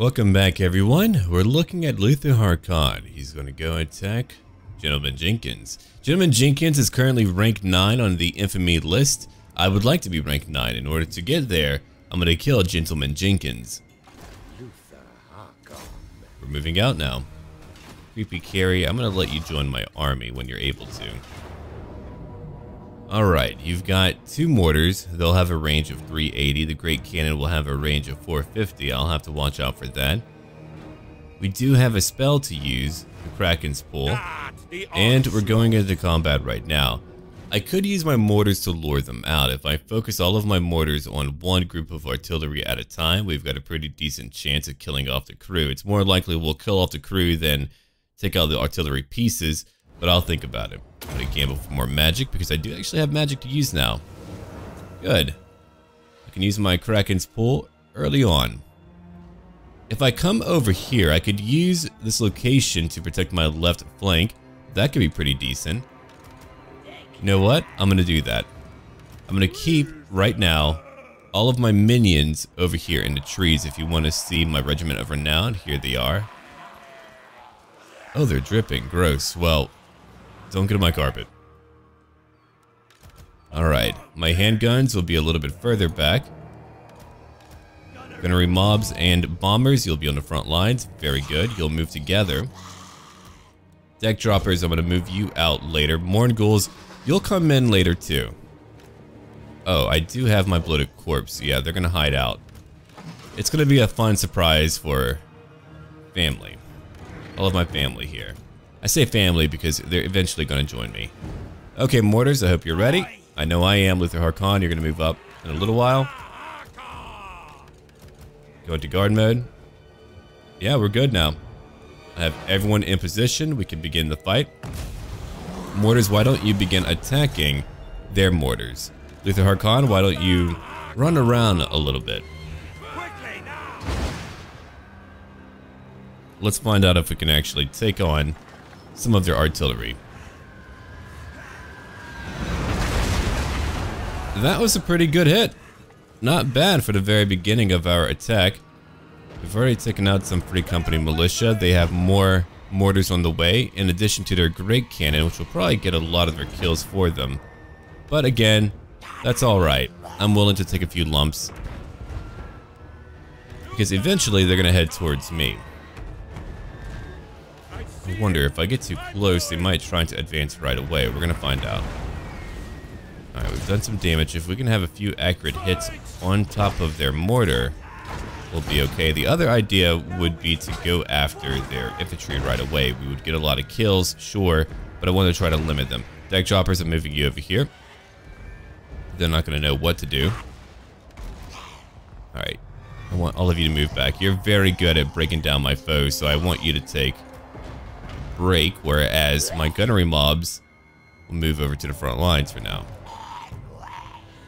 Welcome back everyone. We're looking at Luthor Harkon. He's going to go attack Gentleman Jenkins. Gentleman Jenkins is currently ranked 9 on the infamy list. I would like to be ranked 9. In order to get there, I'm going to kill Gentleman Jenkins. We're moving out now. Creepy Carry, I'm going to let you join my army when you're able to. Alright, you've got two mortars. They'll have a range of 380. The Great Cannon will have a range of 450. I'll have to watch out for that. We do have a spell to use, the Kraken's Pull, and we're going into combat right now. I could use my mortars to lure them out. If I focus all of my mortars on one group of artillery at a time, we've got a pretty decent chance of killing off the crew. It's more likely we'll kill off the crew than take out the artillery pieces, but I'll think about it. I'm gonna gamble for more magic because I do actually have magic to use now. Good. I can use my Kraken's Pull early on. If I come over here, I could use this location to protect my left flank. That could be pretty decent. You know what? I'm gonna do that. I'm gonna keep, right now, all of my minions over here in the trees. If you want to see my Regiment of Renown, here they are. Oh, they're dripping. Gross. Well, don't get on my carpet. Alright, my handguns will be a little bit further back. Gunnery mobs and bombers, you'll be on the front lines. Very good, you'll move together. Deck droppers, I'm going to move you out later. Mournguls, you'll come in later too. Oh, I do have my bloated corpse. Yeah, they're going to hide out. It's going to be a fun surprise for family. All of my family here. I say family because they're eventually going to join me. Okay, Mortars, I hope you're ready. I know I am, Luthor Harkon. You're going to move up in a little while. Go into guard mode. Yeah, we're good now. I have everyone in position. We can begin the fight. Mortars, why don't you begin attacking their mortars? Luthor Harkon, why don't you run around a little bit? Let's find out if we can actually take on some of their artillery. That was a pretty good hit. Not bad for the very beginning of our attack. We've already taken out some Free Company militia. They have more mortars on the way, in addition to their Great Cannon, which will probably get a lot of their kills for them. But again, that's alright. I'm willing to take a few lumps. Because eventually they're going to head towards me. I wonder if I get too close, they might try to advance right away. We're gonna find out. Alright, we've done some damage. If we can have a few accurate hits on top of their mortar, we'll be okay. The other idea would be to go after their infantry right away. We would get a lot of kills, sure, but I want to try to limit them. Deck droppers, I'm moving you over here. They're not going to know what to do. Alright, I want all of you to move back. You're very good at breaking down my foes, so I want you to take break, whereas my gunnery mobs will move over to the front lines for now.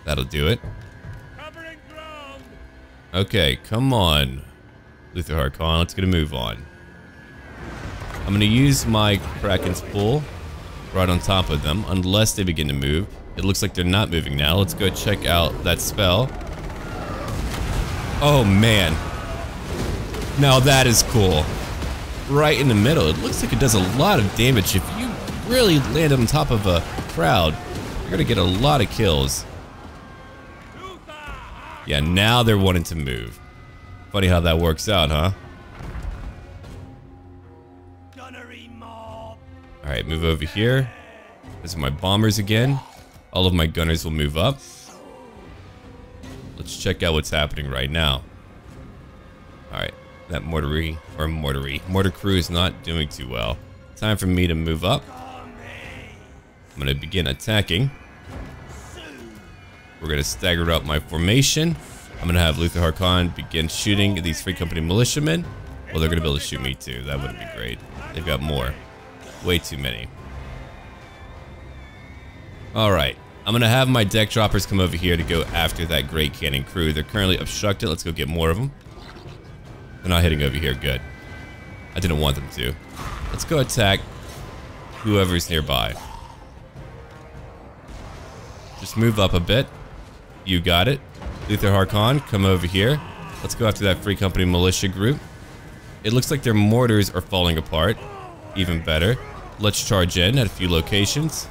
That'll do it. Okay, come on, Luthor Harkon. Let's get a move on. I'm going to use my Kraken's Pull right on top of them, unless they begin to move. It looks like they're not moving now. Let's go check out that spell. Oh, man. Now that is cool right in the middle. It looks like it does a lot of damage. If you really land on top of a crowd, you're to get a lot of kills. Yeah, now they're wanting to move. Funny how that works out, huh? Alright, move over here. These are my bombers again. All of my gunners will move up. Let's check out what's happening right now. Alright, that mortary, or mortary, mortar crew is not doing too well. Time for me to move up. I'm to begin attacking. We're to stagger up my formation. I'm to have Luthor Harkon begin shooting these Free Company militiamen. Well, they're to be able to shoot me too. That wouldn't be great. They've got more. Way too many. Alright. I'm to have my deck droppers come over here to go after that Great Cannon crew. They're currently obstructed. Let's go get more of them. They're not hitting over here. Good. I didn't want them to. Let's go attack whoever's nearby. Just move up a bit. You got it. Luthor Harkon, come over here. Let's go after that Free Company militia group. It looks like their mortars are falling apart. Even better. Let's charge in at a few locations.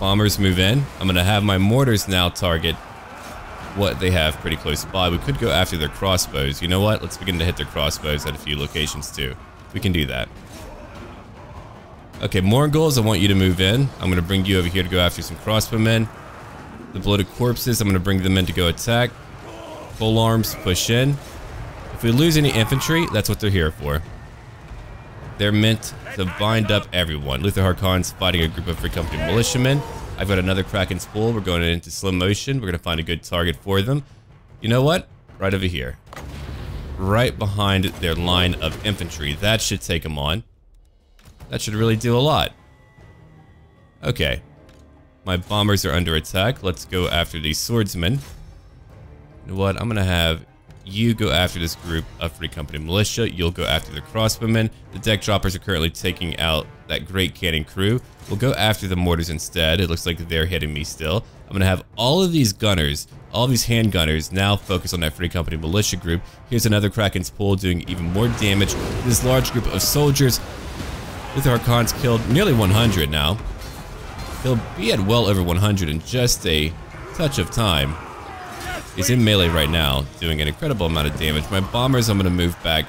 Bombers move in. I'm going to have my mortars now target what they have pretty close by. We could go after their crossbows. You know what? Let's begin to hit their crossbows at a few locations too. We can do that. Okay, Mournguls, I want you to move in. I'm going to bring you over here to go after some crossbowmen. The bloated corpses, I'm going to bring them in to go attack. Full arms, push in. If we lose any infantry, that's what they're here for. They're meant to bind up everyone. Luthor Harkon's fighting a group of Free Company militiamen. I've got another Kraken's Pull. We're going into slow motion. We're going to find a good target for them. You know what? Right over here. Right behind their line of infantry. That should take them on. That should really do a lot. Okay. My bombers are under attack. Let's go after these swordsmen. You know what? I'm going to have you go after this group of Free Company Militia. You'll go after the crossbowmen. The deck droppers are currently taking out that great cannon crew. We'll go after the mortars instead. It looks like they're hitting me still. I'm going to have all of these gunners, all these handgunners now focus on that Free Company Militia group. Here's another Kraken's Pull doing even more damage. This large group of soldiers with our cons killed nearly 100 now. He'll be at well over 100 in just a touch of time. He's in melee right now, doing an incredible amount of damage. My bombers, I'm going to move back.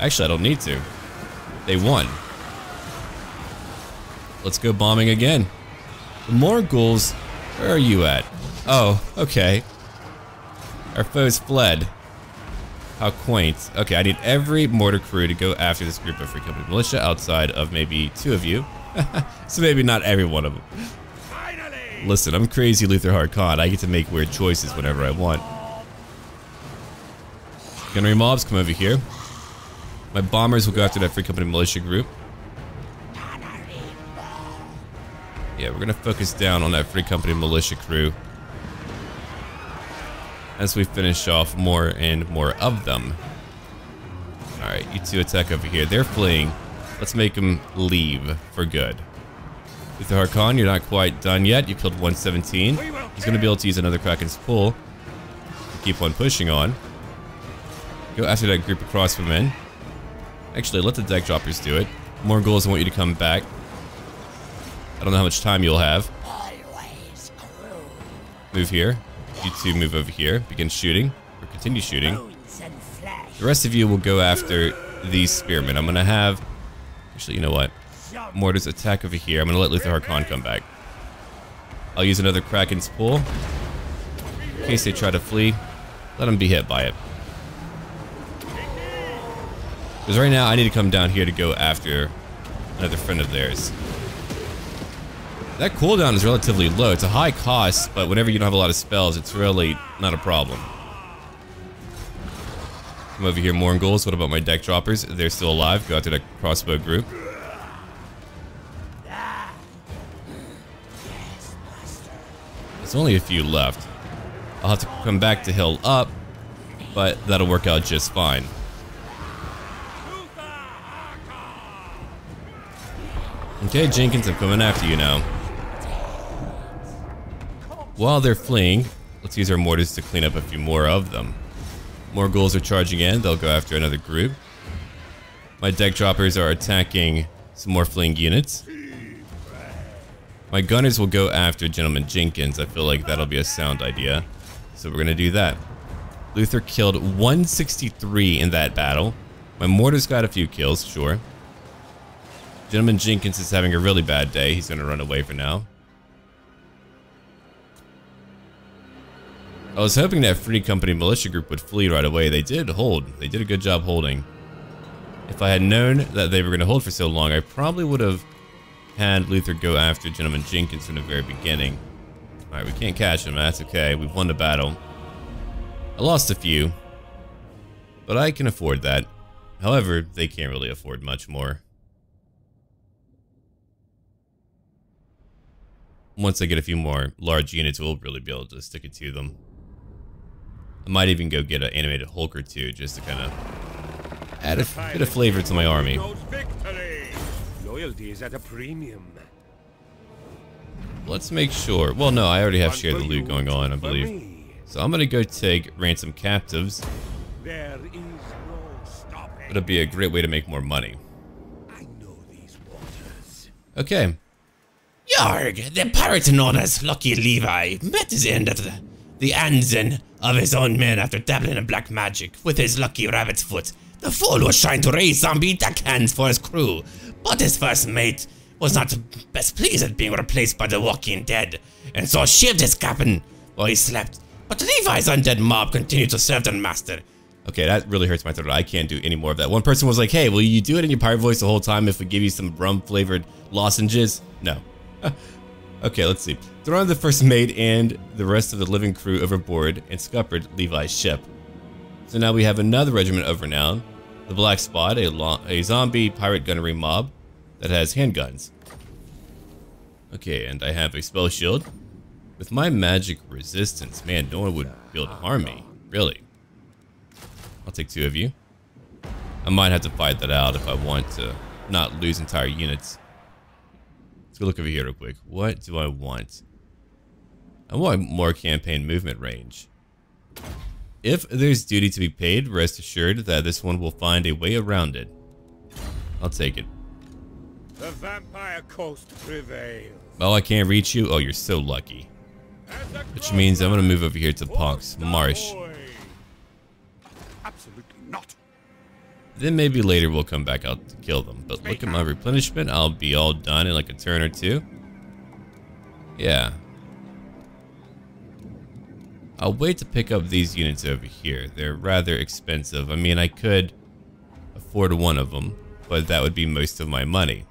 Actually, I don't need to. They won. Let's go bombing again. The Mournguls, where are you at? Oh, okay. Our foes fled. How quaint. Okay, I need every mortar crew to go after this group of Free Company Militia outside of maybe two of you. so maybe not every one of them. Listen, I'm crazy Luthor Harkon. I get to make weird choices whenever I want. Gunnery mobs, come over here. My bombers will go after that Free Company Militia group. Yeah, we're gonna focus down on that Free Company Militia crew. As we finish off more and more of them. Alright, you two attack over here. They're fleeing. Let's make them leave for good. With the Harkon, you're not quite done yet. You killed 117. He's going to be able to use another Kraken's Pull. Keep on pushing on. Go after that group of crossbowmen. Actually, let the deck droppers do it. Mournguls I want you to come back. I don't know how much time you'll have. Move here. You two move over here. Begin shooting. Or continue shooting. The rest of you will go after these spearmen. I'm going to have... Actually, you know what? Mortars attack over here. I'm going to let Luthor Harkon come back. I'll use another Kraken's Pull. In case they try to flee, let them be hit by it. Because right now, I need to come down here to go after another friend of theirs. That cooldown is relatively low. It's a high cost, but whenever you don't have a lot of spells, it's really not a problem. Come over here, Mournguls. What about my deck droppers? They're still alive. Go after that crossbow group. There's only a few left. I'll have to come back to hill up, but that'll work out just fine. Okay, Jenkins, I'm coming after you now. While they're fleeing, let's use our mortars to clean up a few more of them. Mournguls are charging in, they'll go after another group. My deck droppers are attacking some more fleeing units. My gunners will go after Gentleman Jenkins. I feel like that'll be a sound idea. So we're going to do that. Luthor killed 163 in that battle. My mortars got a few kills, sure. Gentleman Jenkins is having a really bad day. He's going to run away for now. I was hoping that Free Company militia group would flee right away. They did hold. They did a good job holding. If I had known that they were going to hold for so long, I probably would have had Luthor go after Gentleman Jenkins from the very beginning. Alright, we can't catch him. That's okay. We've won the battle. I lost a few. But I can afford that. However, they can't really afford much more. Once I get a few more large units, we'll really be able to stick it to them. I might even go get an animated Hulk or two just to kind of add a bit of flavor to my army. Loyalty is at a premium. Let's make sure. Well, no, I already have shared the loot going on, I believe. So I'm gonna go take ransom captives. There is no stopping. It'll be a great way to make more money. I know these waters. Okay. Yarg, the pirate known as Lucky Levi met his end at the, the hands of his own men after dabbling in black magic with his lucky rabbit's foot. The fool was trying to raise zombie deckhands for his crew, but his first mate was not best pleased at being replaced by the walking dead, and so shaved his captain while he slept. But Levi's undead mob continued to serve their master. Okay, that really hurts my throat. I can't do any more of that. One person was like, hey, will you do it in your pirate voice the whole time if we give you some rum flavored lozenges? No. okay, let's see. Throw the first mate and the rest of the living crew overboard and scuppered Levi's ship. So now we have another regiment of renown, the Black Spot, a, a zombie pirate gunnery mob that has handguns. Okay, and I have a spell shield. With my magic resistance, man, no one would be able to harm me. Really. I'll take two of you. I might have to fight that out if I want to not lose entire units. Let's go look over here real quick. What do I want? I want more campaign movement range. If there's duty to be paid, rest assured that this one will find a way around it. I'll take it. The vampire coast prevails. Oh, I can't reach you? Oh, you're so lucky. Which means I'm gonna move over here to Ponk's Marsh. Absolutely not. Then maybe later we'll come back out to kill them. But look at my replenishment. I'll be all done in like a turn or two. Yeah. I'll wait to pick up these units over here. They're rather expensive. I mean, I could afford one of them, but that would be most of my money.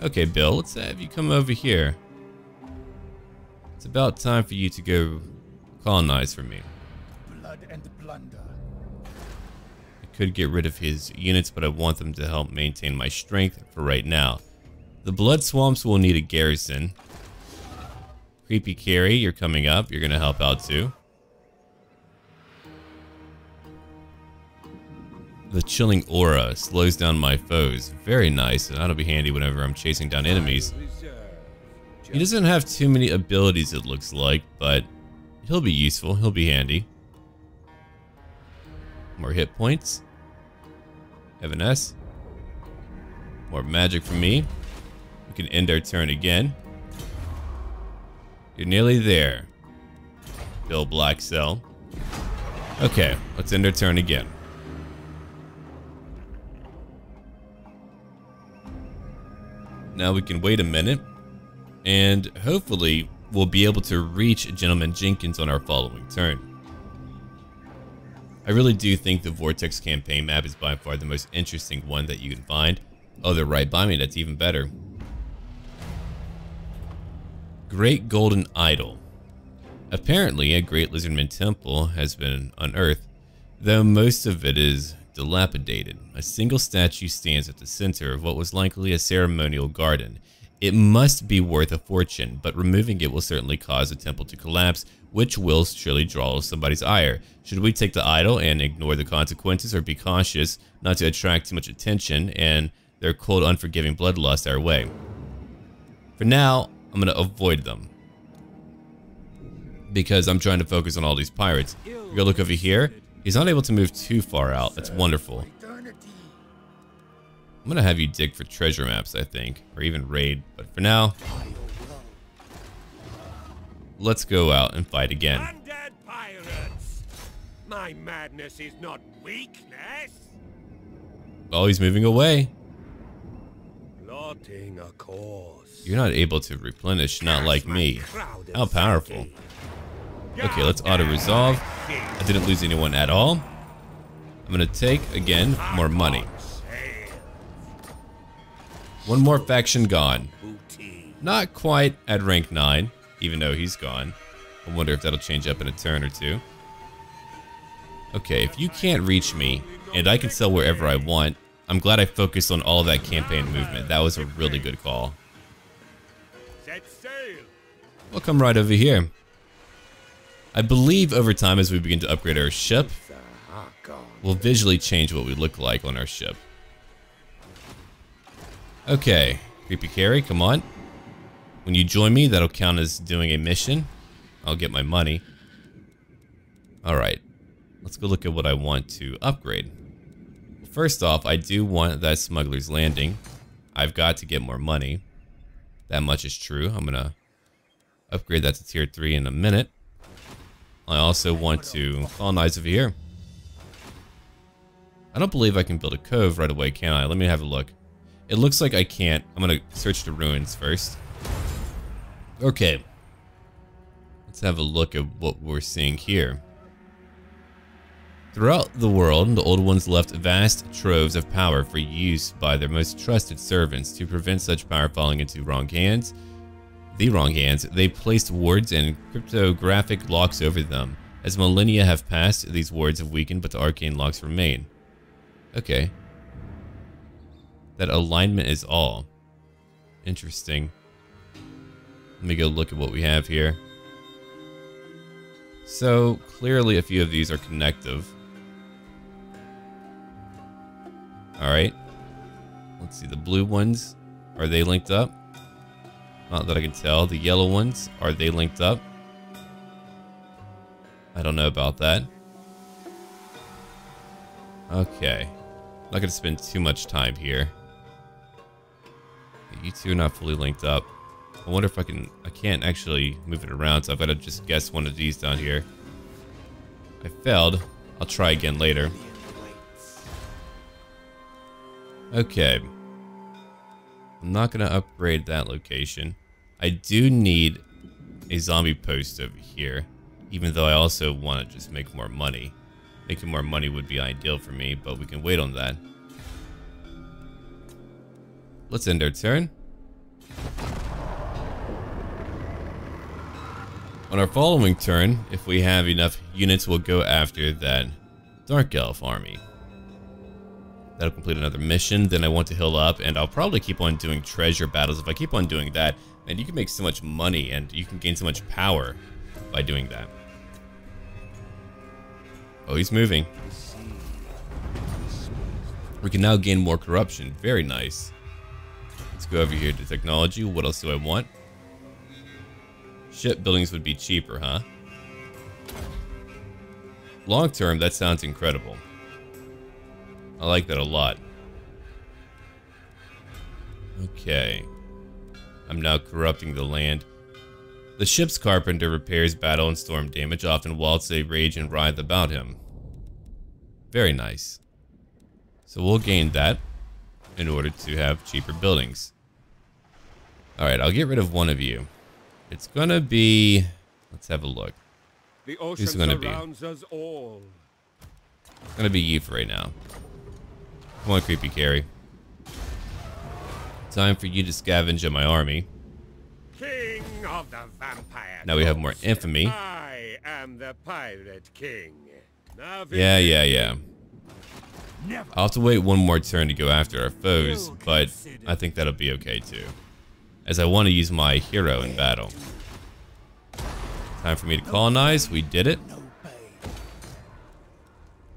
Okay, Bill, let's have you come over here. It's about time for you to go colonize for me. Blood and plunder. I could get rid of his units, but I want them to help maintain my strength for right now. The Blood Swamps will need a garrison. Creepy Carrie, you're coming up. You're going to help out too. The chilling aura slows down my foes. Very nice, and that'll be handy whenever I'm chasing down enemies. He doesn't have too many abilities, it looks like, but he'll be useful. He'll be handy. More hit points. Have S. More magic for me. We can end our turn again. You're nearly there. Bill Black Cell. Okay, let's end our turn again. Now we can wait a minute, and hopefully we'll be able to reach Gentleman Jenkins on our following turn. I really do think the Vortex campaign map is by far the most interesting one that you can find. Oh, they're right by me, that's even better. Great Golden Idol. Apparently, a Great Lizardman Temple has been unearthed, though most of it is dilapidated. A single statue stands at the center of what was likely a ceremonial garden. It must be worth a fortune, but removing it will certainly cause the temple to collapse, which will surely draw somebody's ire. Should we take the idol and ignore the consequences or be cautious not to attract too much attention and their cold, unforgiving bloodlust our way? For now, I'm going to avoid them. Because I'm trying to focus on all these pirates. You go look over here. He's not able to move too far out. That's wonderful. I'm gonna have you dig for treasure maps, I think, or even raid. But for now, let's go out and fight again. My madness is not weakness. Oh, he's moving away. Plotting a course. You're not able to replenish, not like me. How powerful. Okay, let's auto-resolve. I didn't lose anyone at all. I'm gonna take, again, more money. One more faction gone. Not quite at rank 9, even though he's gone. I wonder if that'll change up in a turn or two. Okay, if you can't reach me, and I can sell wherever I want, I'm glad I focused on all that campaign movement. That was a really good call. We'll come right over here. I believe over time as we begin to upgrade our ship, we'll visually change what we look like on our ship. Okay, Creepy Carrie, come on. When you join me, that'll count as doing a mission. I'll get my money. Alright. Let's go look at what I want to upgrade. First off, I do want that smuggler's landing. I've got to get more money. That much is true. I'm gonna upgrade that to tier 3 in a minute. I also want to colonize over here. I don't believe I can build a cove right away, can I? Let me have a look. It looks like I can't. I'm gonna search the ruins first. Okay. Let's have a look at what we're seeing here. Throughout the world, the Old Ones left vast troves of power for use by their most trusted servants. To prevent such power falling into wrong hands, the wrong hands, they placed wards and cryptographic locks over them. As millennia have passed, these wards have weakened, but the arcane locks remain. Okay. That alignment is all. Interesting. Let me go look at what we have here. So, clearly a few of these are connective. Alright. Let's see, the blue ones, are they linked up? Not that I can tell. The yellow ones, are they linked up? I don't know about that. Okay. Not going to spend too much time here. You two are not fully linked up. I wonder if I can... I can't actually move it around, so I've got to just guess one of these down here. I failed. I'll try again later. Okay. I'm not going to upgrade that location. I do need a zombie post over here, even though I also want to just make more money. Making more money would be ideal for me, but we can wait on that. Let's end our turn. On our following turn, if we have enough units, we'll go after that Dark Elf army. That'll complete another mission. Then I want to heal up, and I'll probably keep on doing treasure battles. If I keep on doing that, man, you can make so much money, and you can gain so much power by doing that. Oh, he's moving. We can now gain more corruption. Very nice. Let's go over here to technology. What else do I want? Ship buildings would be cheaper, huh? Long term, that sounds incredible. I like that a lot. Okay. I'm now corrupting the land. The ship's carpenter repairs battle and storm damage, often whilst they rage and writhe about him. Very nice. So we'll gain that in order to have cheaper buildings. Alright, I'll get rid of one of you. It's gonna be... Let's have a look. The ocean Who's gonna be? us all. It's gonna be you for right now. Come on, creepy Carrie. Time for you to scavenge in my army. King of the vampire. Now we have more infamy. I am the pirate king. Yeah, yeah, yeah. I'll have to wait one more turn to go after our foes, but I think that'll be okay too. As I want to use my hero in battle. Time for me to colonize. We did it.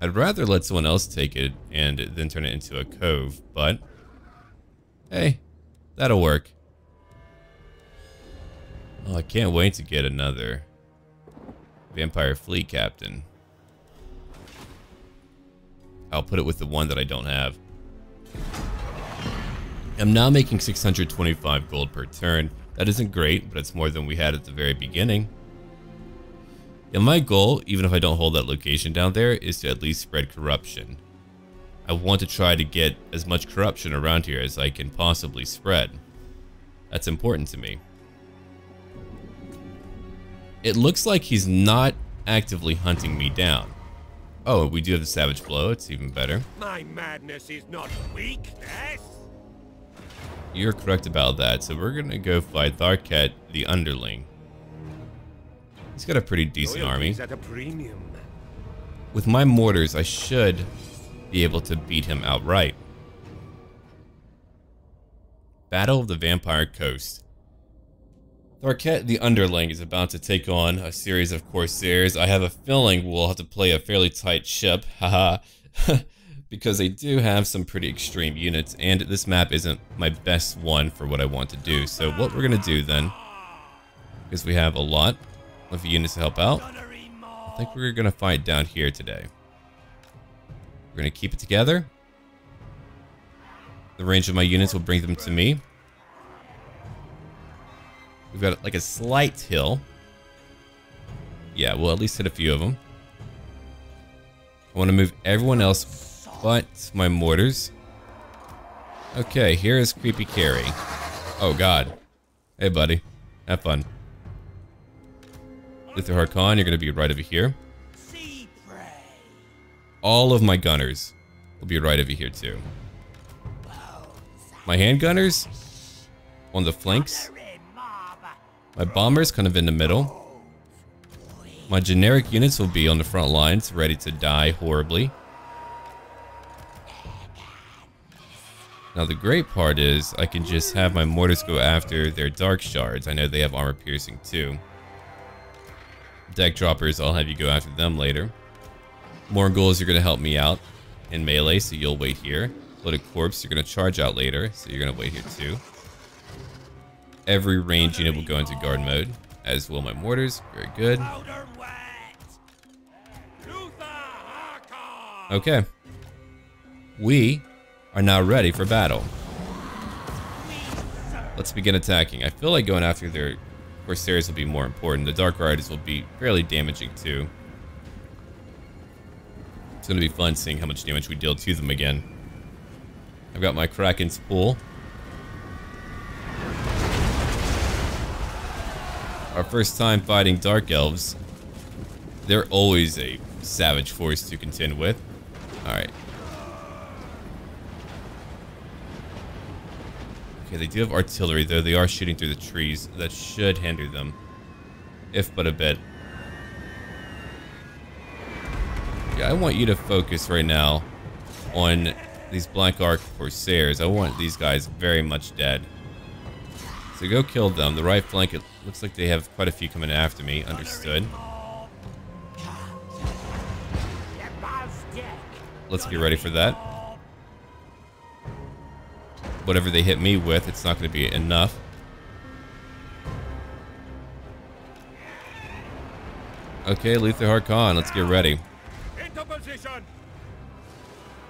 I'd rather let someone else take it and then turn it into a cove, but hey, that'll work. Oh, I can't wait to get another Vampire Fleet Captain. I'll put it with the one that I don't have. I'm now making 625 gold per turn. That isn't great, but it's more than we had at the very beginning. And my goal, even if I don't hold that location down there, is to at least spread corruption. I want to try to get as much corruption around here as I can possibly spread. That's important to me. It looks like he's not actively hunting me down. Oh, we do have the Savage Blow. It's even better. My madness is not weakness. You're correct about that. So we're going to go fight Tharket, the Underling. He's got a pretty decent army. At a premium. With my mortars, I should be able to beat him outright. Battle of the Vampire Coast. Tharket the Underling is about to take on a series of Corsairs. I have a feeling we'll have to play a fairly tight ship, haha, because they do have some pretty extreme units, and this map isn't my best one for what I want to do. So what we're going to do then, because we have a lot, of units to help out. I think we're gonna fight down here today. We're gonna keep it together. The range of my units will bring them to me. We've got like a slight hill. Yeah, we'll at least hit a few of them. I want to move everyone else but my mortars. Okay, here is Creepy Carry. Oh god. Hey buddy. Have fun. Luthor Harkon, you're going to be right over here. All of my gunners will be right over here too. My handgunners on the flanks. My bombers kind of in the middle. My generic units will be on the front lines, ready to die horribly. Now the great part is I can just have my mortars go after their dark shards. I know they have armor piercing too. Deck droppers, I'll have you go after them later. Mournguls, you're going to help me out in melee, so you'll wait here. Bloated Corpse, you're going to charge out later, so you're going to wait here too. Every range unit will go into guard mode, as will my mortars. Very good. Okay. We are now ready for battle. Let's begin attacking. I feel like going after their Corsairs will be more important. The Dark Riders will be fairly damaging too. It's going to be fun seeing how much damage we deal to them again. I've got my Kraken's Pull. Our first time fighting Dark Elves. They're always a savage force to contend with. Alright. Okay, they do have artillery, though. They are shooting through the trees. That should hinder them. If but a bit. Yeah, I want you to focus right now on these Black Ark Corsairs. I want these guys very much dead. So go kill them. The right flank, it looks like they have quite a few coming after me. Understood. Let's get ready for that. Whatever they hit me with, it's not going to be enough. Okay, Luthor Harkon, let's get ready. Into position.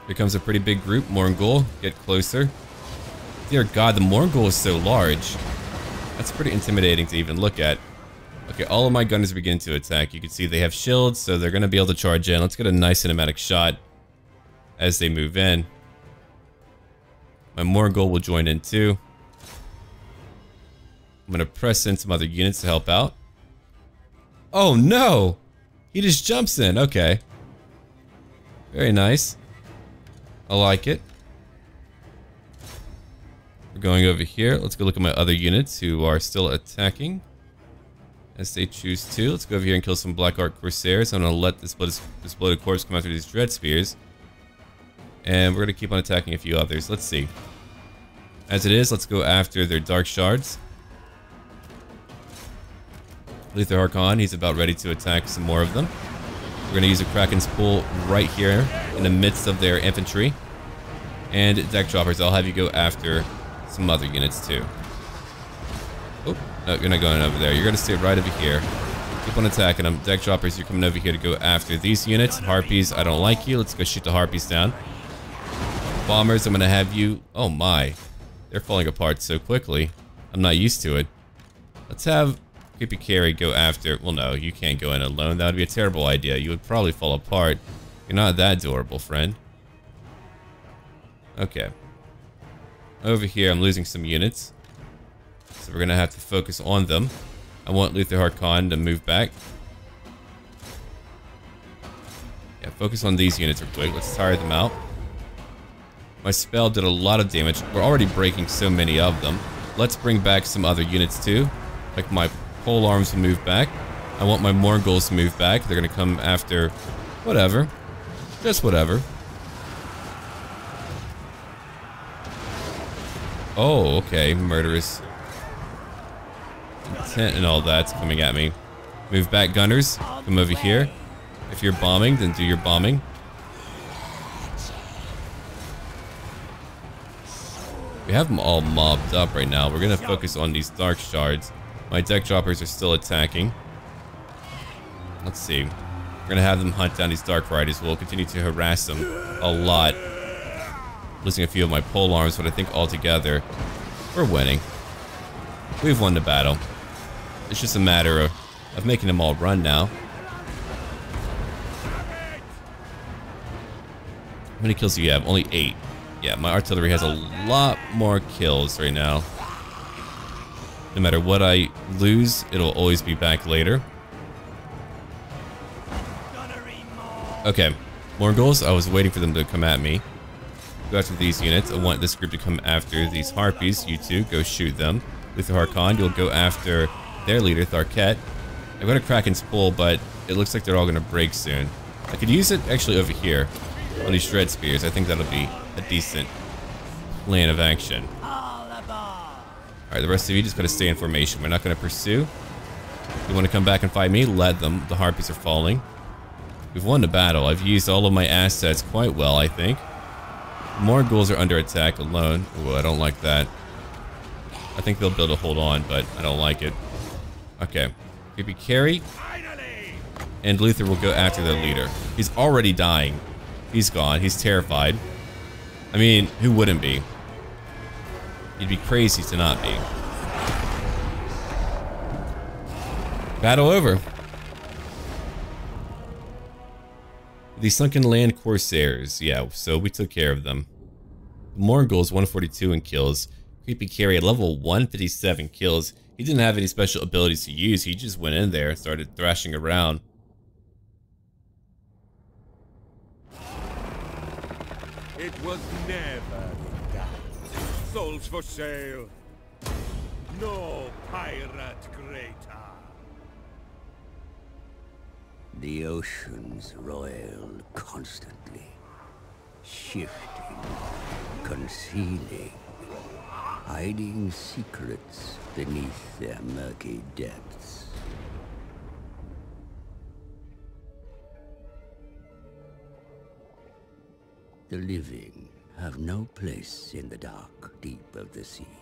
Here comes a pretty big group. Mourngul, get closer. Dear God, the Mourngul is so large. That's pretty intimidating to even look at. Okay, all of my gunners begin to attack. You can see they have shields, so they're going to be able to charge in. Let's get a nice cinematic shot as they move in. My Mourngul will join in too. I'm to press in some other units to help out. Oh no! He just jumps in. Okay. Very nice. I like it. We're going over here. Let's go look at my other units who are still attacking. As they choose to. Let's go over here and kill some Black Ark Corsairs. I'm to let this blooded, this bloated corpse come after these Dread Spears. And we're going to keep on attacking a few others. Let's see. As it is, let's go after their Dark Shards. Luthor Harkon, he's about ready to attack some more of them. We're going to use a Kraken's Pull right here in the midst of their infantry. And deck droppers, I'll have you go after some other units too. Oh, no, you're not going over there. You're going to stay right over here. Keep on attacking them. Deck droppers, you're coming over here to go after these units. Harpies, I don't like you. Let's go shoot the Harpies down. Bombers, I'm going to have you... Oh my. They're falling apart so quickly. I'm not used to it. Let's have Creepy Carry go after... Well, no, you can't go in alone. That would be a terrible idea. You would probably fall apart. You're not that durable, friend. Okay. Over here, I'm losing some units. So we're going to have to focus on them. I want Luthor Harkon to move back. Yeah, focus on these units real quick. Let's tire them out. My spell did a lot of damage. We're already breaking so many of them. Let's bring back some other units too. Like my pole arms will move back. I want my Mournguls to move back. They're going to come after whatever. Just whatever. Oh, okay. Murderous intent and all that's coming at me. Move back, gunners. Come over here. If you're bombing, then do your bombing. We have them all mobbed up right now. We're going to focus on these dark shards. My deck droppers are still attacking. let's see. We're gonna have them hunt down these Dark Riders. We'll continue to harass them a lot. Losing a few of my pole arms, but I think altogether, we're winning. We've won the battle. It's just a matter of, of making them all run now. How many kills do you have? Only eight. Yeah, my artillery has a lot more kills right now. No matter what I lose, it'll always be back later. Okay, Mournguls, I was waiting for them to come at me. Go after these units. I want this group to come after these Harpies. You two, go shoot them. With the Harkon, you'll go after their leader, Tharket. I've got a Kraken's pull, but it looks like they're all going to break soon. I could use it actually over here on these Dread Spears. I think that'll be a decent plan of action. Alright, the rest of you just got to stay in formation. We're not going to pursue. If you want to come back and fight me, let them. The Harpies are falling. We've won the battle. I've used all of my assets quite well, I think. Mournguls are under attack alone. Ooh, I don't like that. I think they'll be able to hold on, but I don't like it. Okay. Creepy Carry. And Luthor will go after the leader. He's already dying. He's gone. He's terrified. I mean, who wouldn't be? You'd be crazy to not be. Battle over. The Sunken Land Corsairs. Yeah, so we took care of them. Mournguls, 142 in kills. Creepy Carry at level 157 kills. He didn't have any special abilities to use. He just went in there and started thrashing around. It was never done. Souls for sale. No pirate greater. The oceans roil constantly, shifting, concealing, hiding secrets beneath their murky depths. The living have no place in the dark deep of the sea.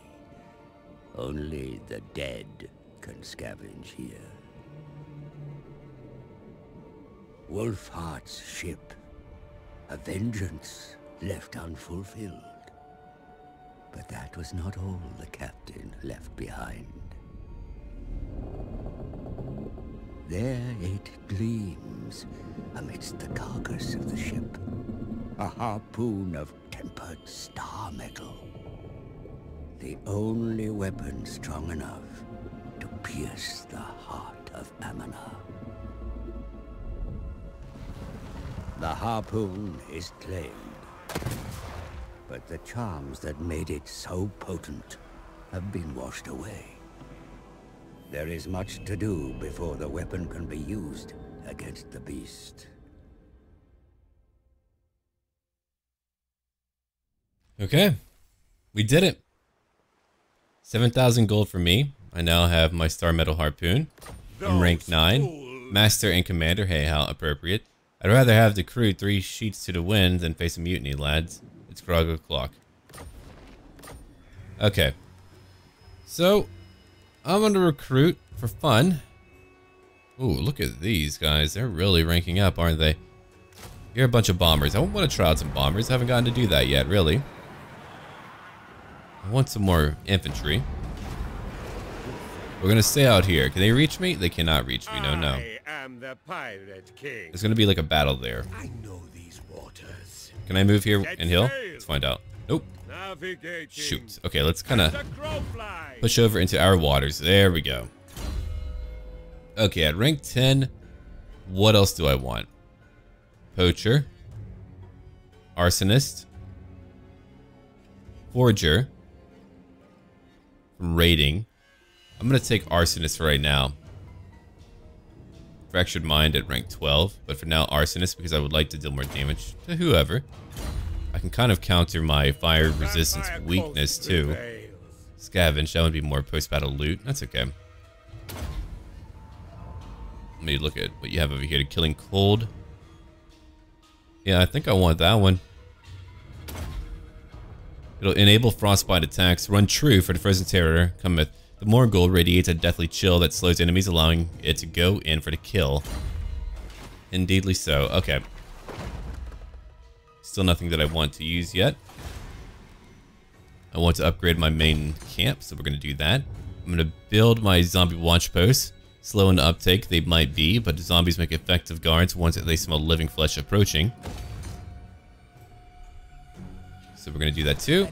Only the dead can scavenge here. Wolfheart's ship. A vengeance left unfulfilled. But that was not all the captain left behind. There it gleams amidst the carcass of the ship. A harpoon of tempered star metal. The only weapon strong enough to pierce the heart of Amanar. The harpoon is claimed. But the charms that made it so potent have been washed away. There is much to do before the weapon can be used against the beast. Okay. We did it. 7,000 gold for me. I now have my Star Metal Harpoon. I'm rank 9. Master and Commander. Hey, how appropriate. I'd rather have the crew three sheets to the wind than face a mutiny, lads. It's grog o'clock. Okay. So, I'm gonna recruit for fun. Ooh, look at these guys. They're really ranking up, aren't they? You're a bunch of bombers. I want to try out some bombers. I haven't gotten to do that yet, really. I want some more infantry. We're gonna stay out here. Can they reach me? They cannot reach me. No, no. I am the pirate king. There's gonna be like a battle there. I know these waters. Can I move here and hill? Let's find out. Nope. Navigating. Shoot. Okay, let's kind of The crow fly. push over into our waters. There we go. Okay, at rank 10, what else do I want? Poacher. Arsonist. Forger. Raiding. I'm going to take Arsonist for right now. Fractured Mind at rank 12, but for now Arsonist because I would like to deal more damage to whoever. I can kind of counter my fire resistance weakness too. Scavenge, that would be more post-battle loot. That's okay. Let me look at what you have over here. Killing Cold. Yeah, I think I want that one. It'll enable frostbite attacks. Run true for the frozen terror. Cometh. The more gold radiates a deathly chill that slows enemies, allowing it to go in for the kill. Indeedly so. Okay. Still nothing that I want to use yet. I want to upgrade my main camp, so we're going to do that. I'm going to build my zombie watch posts. Slow in uptake they might be, but zombies make effective guards once they smell living flesh approaching. So we're going to do that too.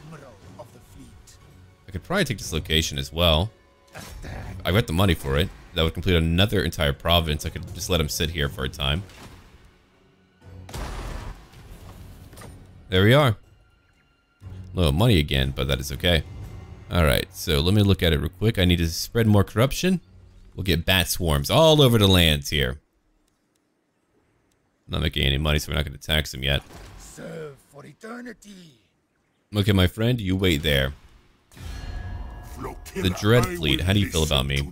I could probably take this location as well. I got the money for it. That would complete another entire province. I could just let him sit here for a time. There we are. Low money again, but that is okay. Alright, so let me look at it real quick. I need to spread more corruption. We'll get bat swarms all over the lands here. Not making any money, so we're not going to tax them yet. Serve for eternity. Okay, my friend, you wait there. The Dread Fleet, how do you feel about me?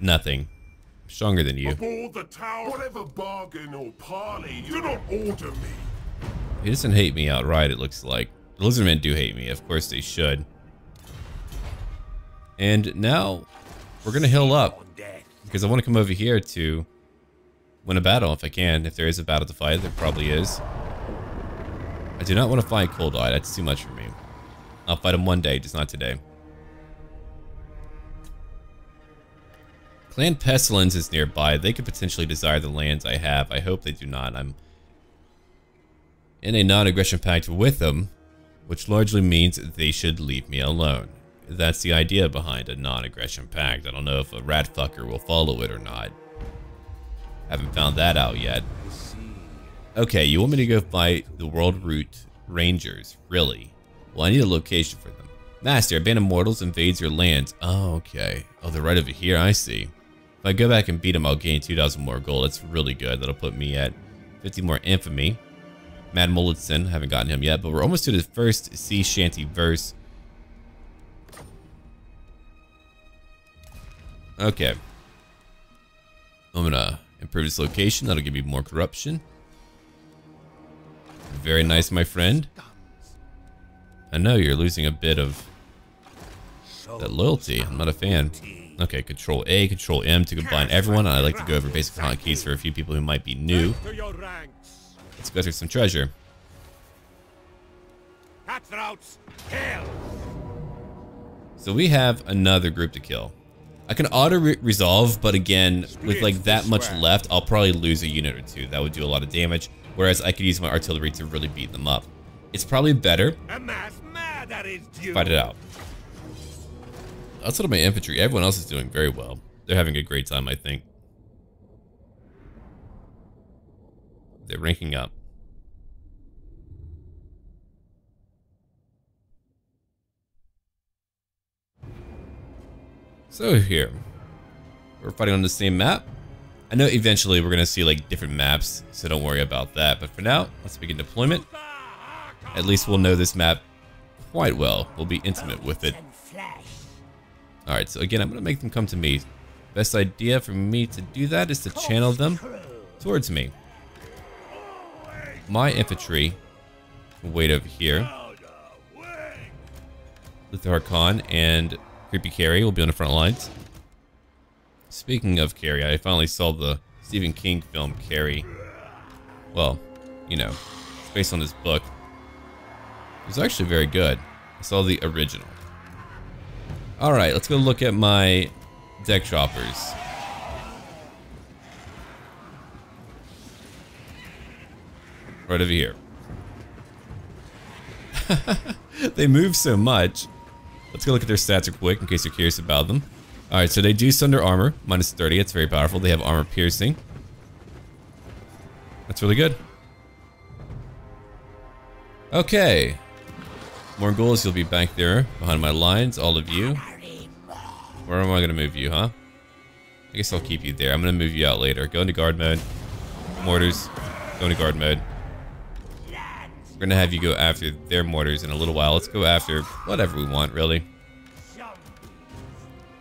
Nothing. I'm stronger than you. Whatever bargain or parley, do not order me. He doesn't hate me outright, it looks like. The Lizardmen do hate me, of course they should. And now, we're gonna hill up. Because I want to come over here to win a battle if I can. If there is a battle to fight, there probably is. I do not want to fight Cold Eye, that's too much for me. I'll fight him one day, just not today. Clan Pestilence is nearby. They could potentially desire the lands I have. I hope they do not. I'm in a non-aggression pact with them, which largely means they should leave me alone. That's the idea behind a non-aggression pact. I don't know if a rat fucker will follow it or not. Haven't found that out yet. Okay, you want me to go fight the World Root Rangers? Really? Well, I need a location for them. Master, a band of mortals invades your lands. Oh, okay. Oh, they're right over here. I see. If I go back and beat them, I'll gain 2,000 more gold. That's really good. That'll put me at 50 more infamy. Mad Mulletson, haven't gotten him yet, but we're almost to the first sea shanty verse. Okay. I'm gonna improve this location. That'll give me more corruption. Very nice, my friend. I know you're losing a bit of that loyalty. I'm not a fan. Okay, Control A, Control M to combine everyone. I like to go over basic hotkeys for a few people who might be new. Let's go through some treasure. So we have another group to kill. I can auto-resolve, but again, with like that much left, I'll probably lose a unit or two. That would do a lot of damage, whereas I could use my artillery to really beat them up. It's probably better A mass murder is due. fight it out. Outside of my infantry, everyone else is doing very well. They're having a great time, I think. They're ranking up. So here, we're fighting on the same map. I know eventually we're gonna see like different maps, so don't worry about that. But for now, let's begin deployment. At least we'll know this map quite well. We'll be intimate with it. Alright, so again, I'm going to make them come to me. Best idea for me to do that is to channel them towards me. My infantry can wait over here. Luthor Harkon and Creepy Carrie will be on the front lines. Speaking of Carrie, I finally saw the Stephen King film Carrie. Well, you know, it's based on this book. It was actually very good. I saw the original. Alright, let's go look at my deck choppers. Right over here. they move so much. Let's go look at their stats real quick in case you're curious about them. Alright, so they do Sunder Armor, minus 30. It's very powerful. They have Armor Piercing. That's really good. Okay. Mournguls, you'll be back there behind my lines, all of you. Where am I going to move you, huh? I guess I'll keep you there. I'm going to move you out later. Go into guard mode. Mortars, go into guard mode. We're going to have you go after their mortars in a little while. Let's go after whatever we want, really.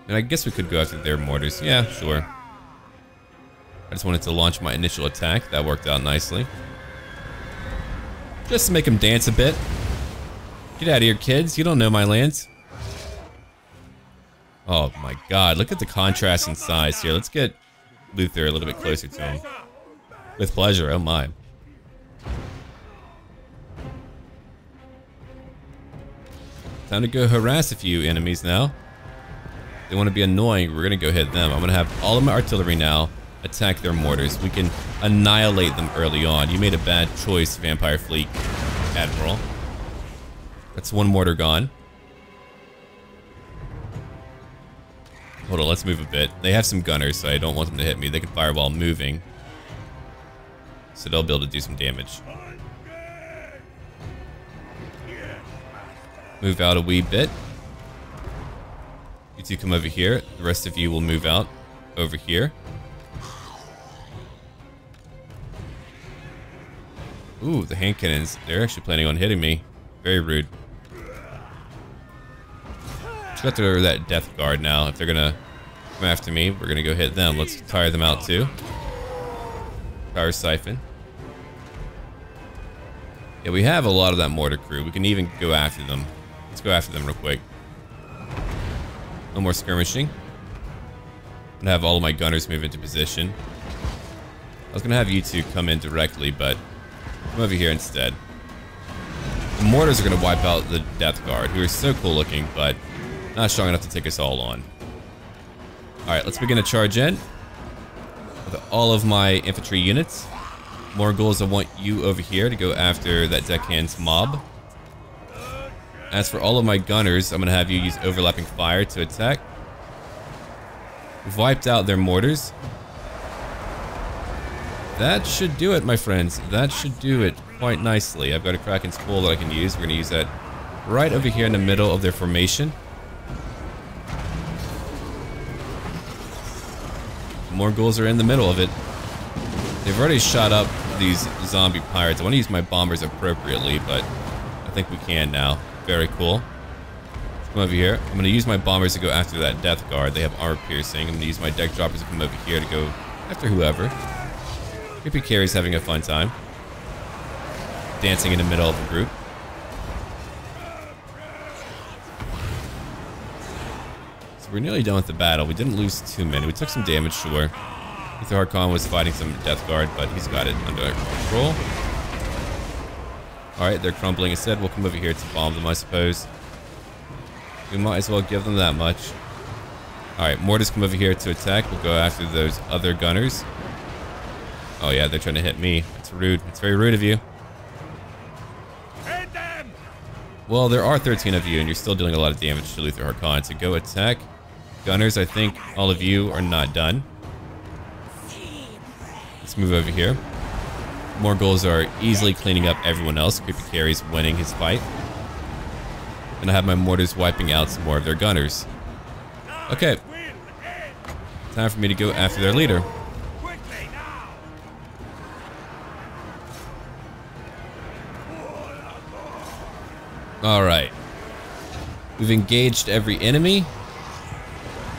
And I guess we could go after their mortars. Yeah, sure. I just wanted to launch my initial attack. That worked out nicely. Just to make them dance a bit. Get out of here, kids. You don't know my lands. Oh my god, look at the contrast in size here. Let's get Luthor a little bit closer to him. With pleasure, oh my. Time to go harass a few enemies now. They want to be annoying, we're going to go hit them. I'm going to have all of my artillery now attack their mortars. We can annihilate them early on. You made a bad choice, Vampire Fleet Admiral. That's one mortar gone. Hold on, let's move a bit. They have some gunners, so I don't want them to hit me. They can fire while moving. So they'll be able to do some damage. Move out a wee bit. You two come over here. The rest of you will move out over here. Ooh, the hand cannons. They're actually planning on hitting me. Very rude. Just got to that depth guard now. If they're gonna come after me, we're gonna go hit them. Let's tire them out too. Power siphon. Yeah, we have a lot of that mortar crew. We can even go after them. Let's go after them real quick. No more skirmishing. I'm gonna have all of my gunners move into position. I was gonna have you two come in directly, but come over here instead. The mortars are gonna wipe out the Depth Guard, who are so cool looking, but not strong enough to take us all on. Alright, let's begin to charge in. With all of my infantry units. Mournguls, I want you over here to go after that deckhand's mob. As for all of my gunners, I'm going to have you use overlapping fire to attack. We've wiped out their mortars. That should do it, my friends. That should do it quite nicely. I've got a Kraken's Pull that I can use. We're going to use that right over here in the middle of their formation. Mournguls are in the middle of it. They've already shot up these zombie pirates. I want to use my bombers appropriately, but I think we can now. Very cool. Let's come over here. I'm going to use my bombers to go after that depth guard. They have armor piercing. I'm going to use my deck droppers to come over here to go after whoever. Creepy Carrie's having a fun time. Dancing in the middle of the group. So we're nearly done with the battle. We didn't lose too many. We took some damage, sure. Luthor Harkon was fighting some Depth Guard, but he's got it under control. Alright, they're crumbling instead. We'll come over here to bomb them, I suppose. We might as well give them that much. Alright, mortars come over here to attack. We'll go after those other gunners. Oh yeah, they're trying to hit me. It's rude. It's very rude of you. Hit them! Well, there are 13 of you, and you're still dealing a lot of damage to Luthor Harkon, so go attack. Gunners, I think all of you are not done. Let's move over here. Mournguls are easily cleaning up everyone else. Creepy Carrie's winning his fight. And I have my mortars wiping out some more of their gunners. Okay, time for me to go after their leader. Alright. We've engaged every enemy.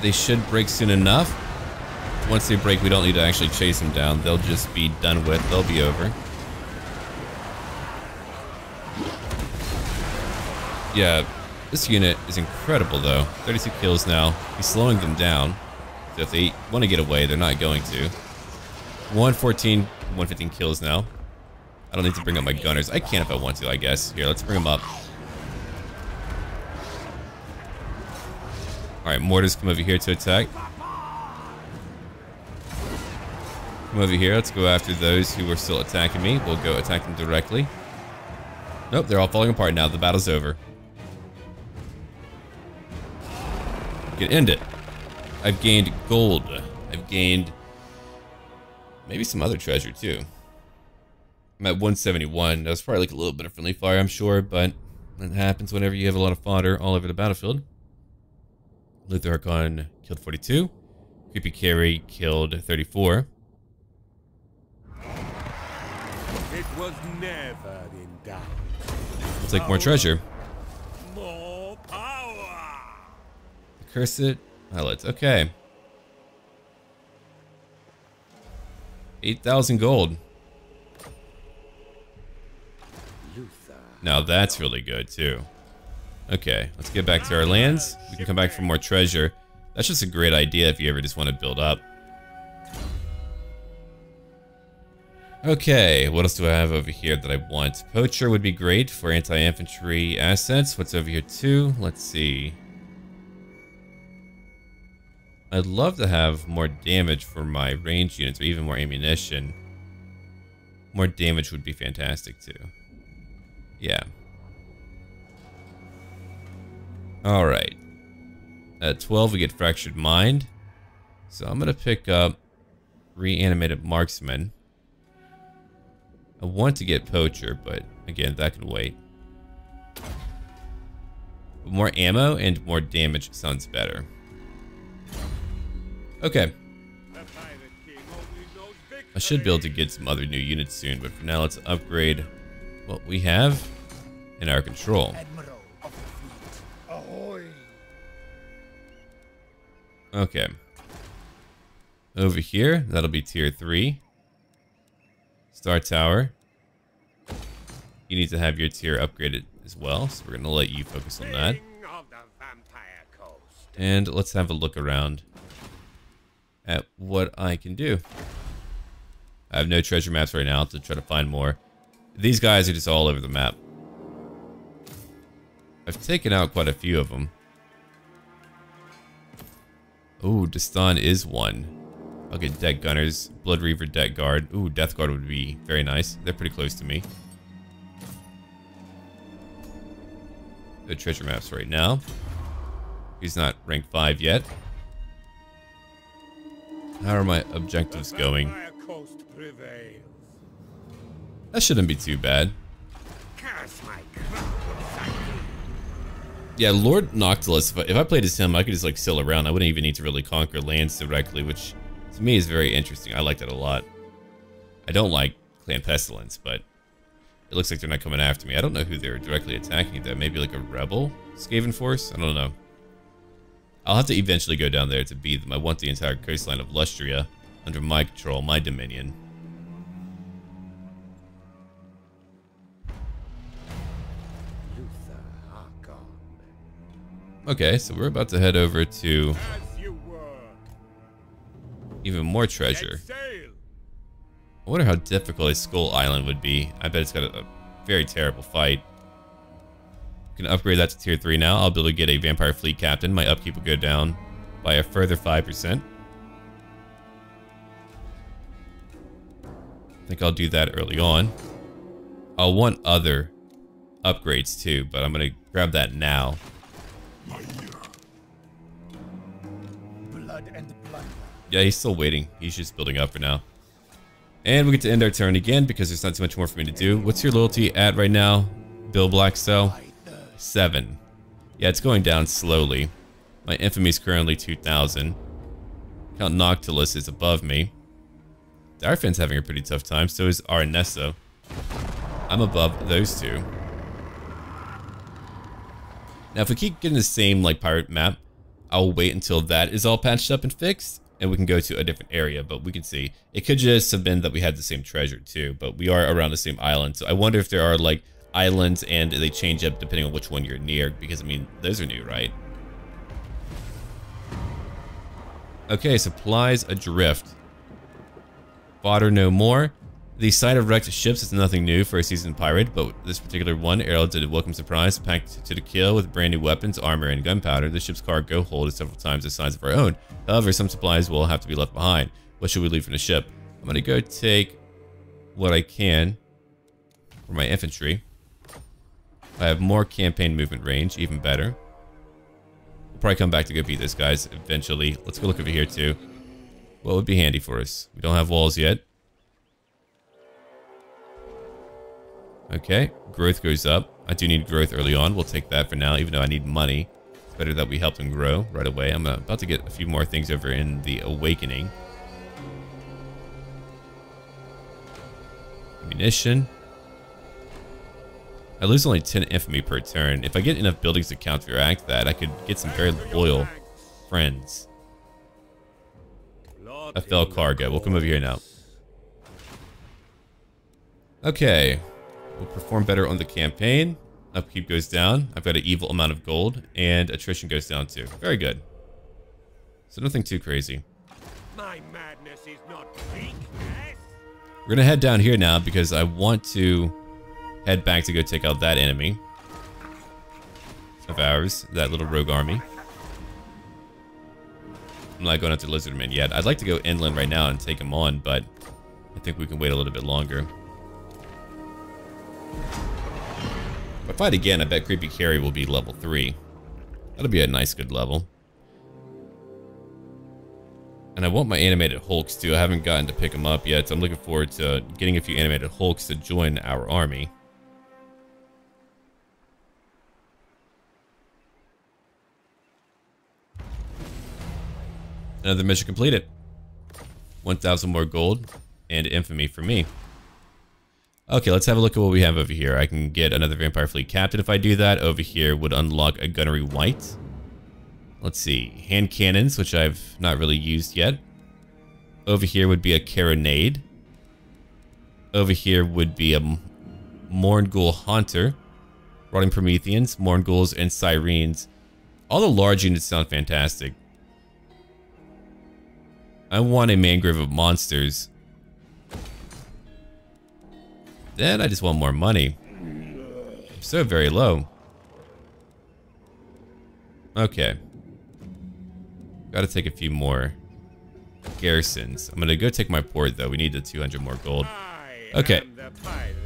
They should break soon enough. Once they break, we don't need to actually chase them down. They'll just be done with. They'll be over. Yeah, this unit is incredible though. 32 kills now. He's slowing them down. So if they want to get away, they're not going to. 114, 115 kills now. I don't need to bring up my gunners. I can if I want to, I guess. Here, let's bring them up. Alright, mortars come over here to attack. Come over here. Let's go after those who are still attacking me. We'll go attack them directly. Nope, they're all falling apart now. The battle's over. Can end it. I've gained gold. I've gained maybe some other treasure too. I'm at 171. That was probably like a little bit of friendly fire, I'm sure, but that happens whenever you have a lot of fodder all over the battlefield. Luthor Harkon killed 42. Creepy Carrie killed 34. It was never in doubt. We'll take more treasure. More power! Curse it. Highlights. Okay. 8,000 gold. Luthor. Now that's really good too. Okay, let's get back to our lands. We can come back for more treasure. That's just a great idea if you ever just want to build up. Okay, what else do I have over here that I want? Poacher would be great for anti-infantry assets. What's over here too? Let's see. I'd love to have more damage for my range units, or even more ammunition. More damage would be fantastic too. Yeah. Alright. At 12 we get Fractured Mind. So I'm going to pick up Reanimated Marksman. I want to get Poacher, but again, that can wait. More ammo and more damage sounds better. Okay. The pirate king only knows victory. I should be able to get some other new units soon, but for now let's upgrade what we have in our control. Admiral of the fleet. Ahoy! Okay. Over here, that'll be tier 3. Star Tower. You need to have your tier upgraded as well, so we're going to let you focus on that. King of the vampire coast. And let's have a look around at what I can do. I have no treasure maps right now to try to find more. These guys are just all over the map. I've taken out quite a few of them. Oh, Destan is one. Get Deck Gunners, Blood Reaver Deck Guard. Ooh, Depth Guard would be very nice. They're pretty close to me. The treasure maps right now. He's not rank 5 yet. How are my objectives going? That shouldn't be too bad. Yeah, Lord Noctilus, if I, if I played as him, I could just like sail around. I wouldn't even need to really conquer lands directly, which to me is very interesting. I like that a lot. I don't like Clan Pestilence, but it looks like they're not coming after me. I don't know who they're directly attacking though. Maybe like a rebel Skaven force? I don't know. I'll have to eventually go down there to beat them. I want the entire coastline of Lustria under my control, my dominion. Okay, so we're about to head over to. Even more treasure. I wonder how difficult a Skull Island would be. I bet it's got a, a very terrible fight. Can upgrade that to tier 3 now. I'll be able to get a Vampire Fleet Captain. My upkeep will go down by a further 5%. I think I'll do that early on. I'll want other upgrades too, but I'm going to grab that now. Blood and. Yeah, he's still waiting. He's just building up for now. And we get to end our turn again because there's not too much more for me to do. What's your loyalty at right now, Bill Blackstone? Seven. Yeah, it's going down slowly. My infamy is currently 2,000. Count Noctilus is above me. Direfin's having a pretty tough time, so is Aranessa. I'm above those two. Now, if we keep getting the same, like, pirate map, I'll wait until that is all patched up and fixed, and we can go to a different area, but we can see. It could just have been that we had the same treasure, too, but we are around the same island, so I wonder if there are, like, islands and they change up depending on which one you're near, because, I mean, those are new, right? Okay, supplies adrift. Fodder no more. The sight of wrecked ships is nothing new for a seasoned pirate, but this particular one heralded a welcome surprise, packed to the kill with brand new weapons, armor, and gunpowder. The ship's cargo hold is several times the size of our own. However, some supplies will have to be left behind. What should we leave from the ship? I'm gonna go take what I can for my infantry. I have more campaign movement range, even better. We'll probably come back to go beat this, guys eventually. Let's go look over here too. What would be handy for us? We don't have walls yet. Okay, growth goes up. I do need growth early on. We'll take that for now, even though I need money. It's better that we help them grow right away. I'm uh, about to get a few more things over in the Awakening. Ammunition. I lose only 10 infamy per turn. If I get enough buildings to counteract that, I could get some very loyal friends. A fell cargo. We'll come over here now. Okay. We'll perform better on the campaign. Upkeep goes down. I've got an evil amount of gold. And attrition goes down too. Very good. So nothing too crazy. My madness is not weakness. We're gonna head down here now because I want to head back to go take out that enemy of ours, that little rogue army. I'm not going after Lizardman yet. I'd like to go inland right now and take him on, but I think we can wait a little bit longer. If I fight again, I bet Creepy Carrie will be level 3. That'll be a nice good level. And I want my animated Hulks too. I haven't gotten to pick them up yet, so I'm looking forward to getting a few animated Hulks to join our army. Another mission completed. 1,000 more gold and infamy for me. Okay, let's have a look at what we have over here. I can get another Vampire Fleet Captain if I do that. Over here would unlock a Gunnery Wight. Let's see. Hand cannons, which I've not really used yet. Over here would be a Carronade. Over here would be a Mourngul Haunter. Rotting Prometheans, Mournguls, and Syreens. All the large units sound fantastic. I want a mangrove of monsters. Then I just want more money. I'm so very low. Okay. Gotta take a few more garrisons. I'm gonna go take my port though. We need the 200 more gold. Okay.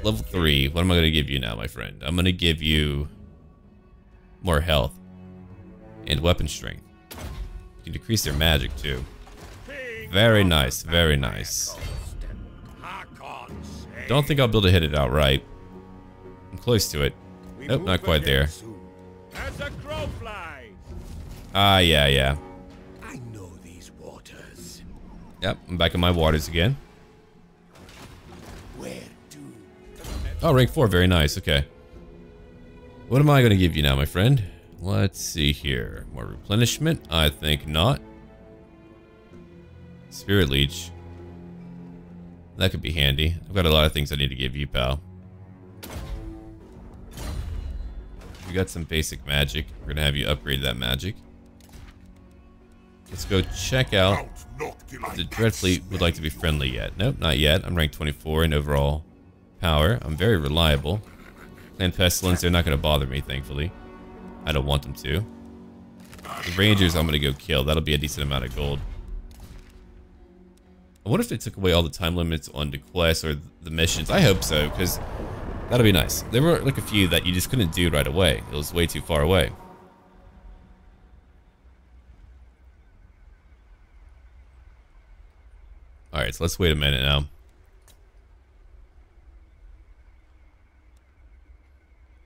Level 3. What am I gonna give you now, my friend? I'm gonna give you more health and weapon strength. You can decrease their magic too. Very nice, very nice. Don't think I'll be able to hit it outright. I'm close to it. Nope, not quite there. Ah, yeah, yeah. I know these waters. Yep, I'm back in my waters again. Oh, rank 4, very nice, okay. What am I going to give you now, my friend? Let's see here. More replenishment? I think not. Spirit Leech. That could be handy. I've got a lot of things I need to give you, pal. We got some basic magic. We're going to have you upgrade that magic. Let's go check out the Dreadfleet would like to be friendly yet. Nope, not yet. I'm ranked 24 in overall power. I'm very reliable. Clan Pestilence, they're not going to bother me, thankfully. I don't want them to. The Rangers, I'm going to go kill. That'll be a decent amount of gold. I wonder if they took away all the time limits on the quests or the missions. I hope so, because that'll be nice. There were like a few that you just couldn't do right away. It was way too far away. Alright, so let's wait a minute now.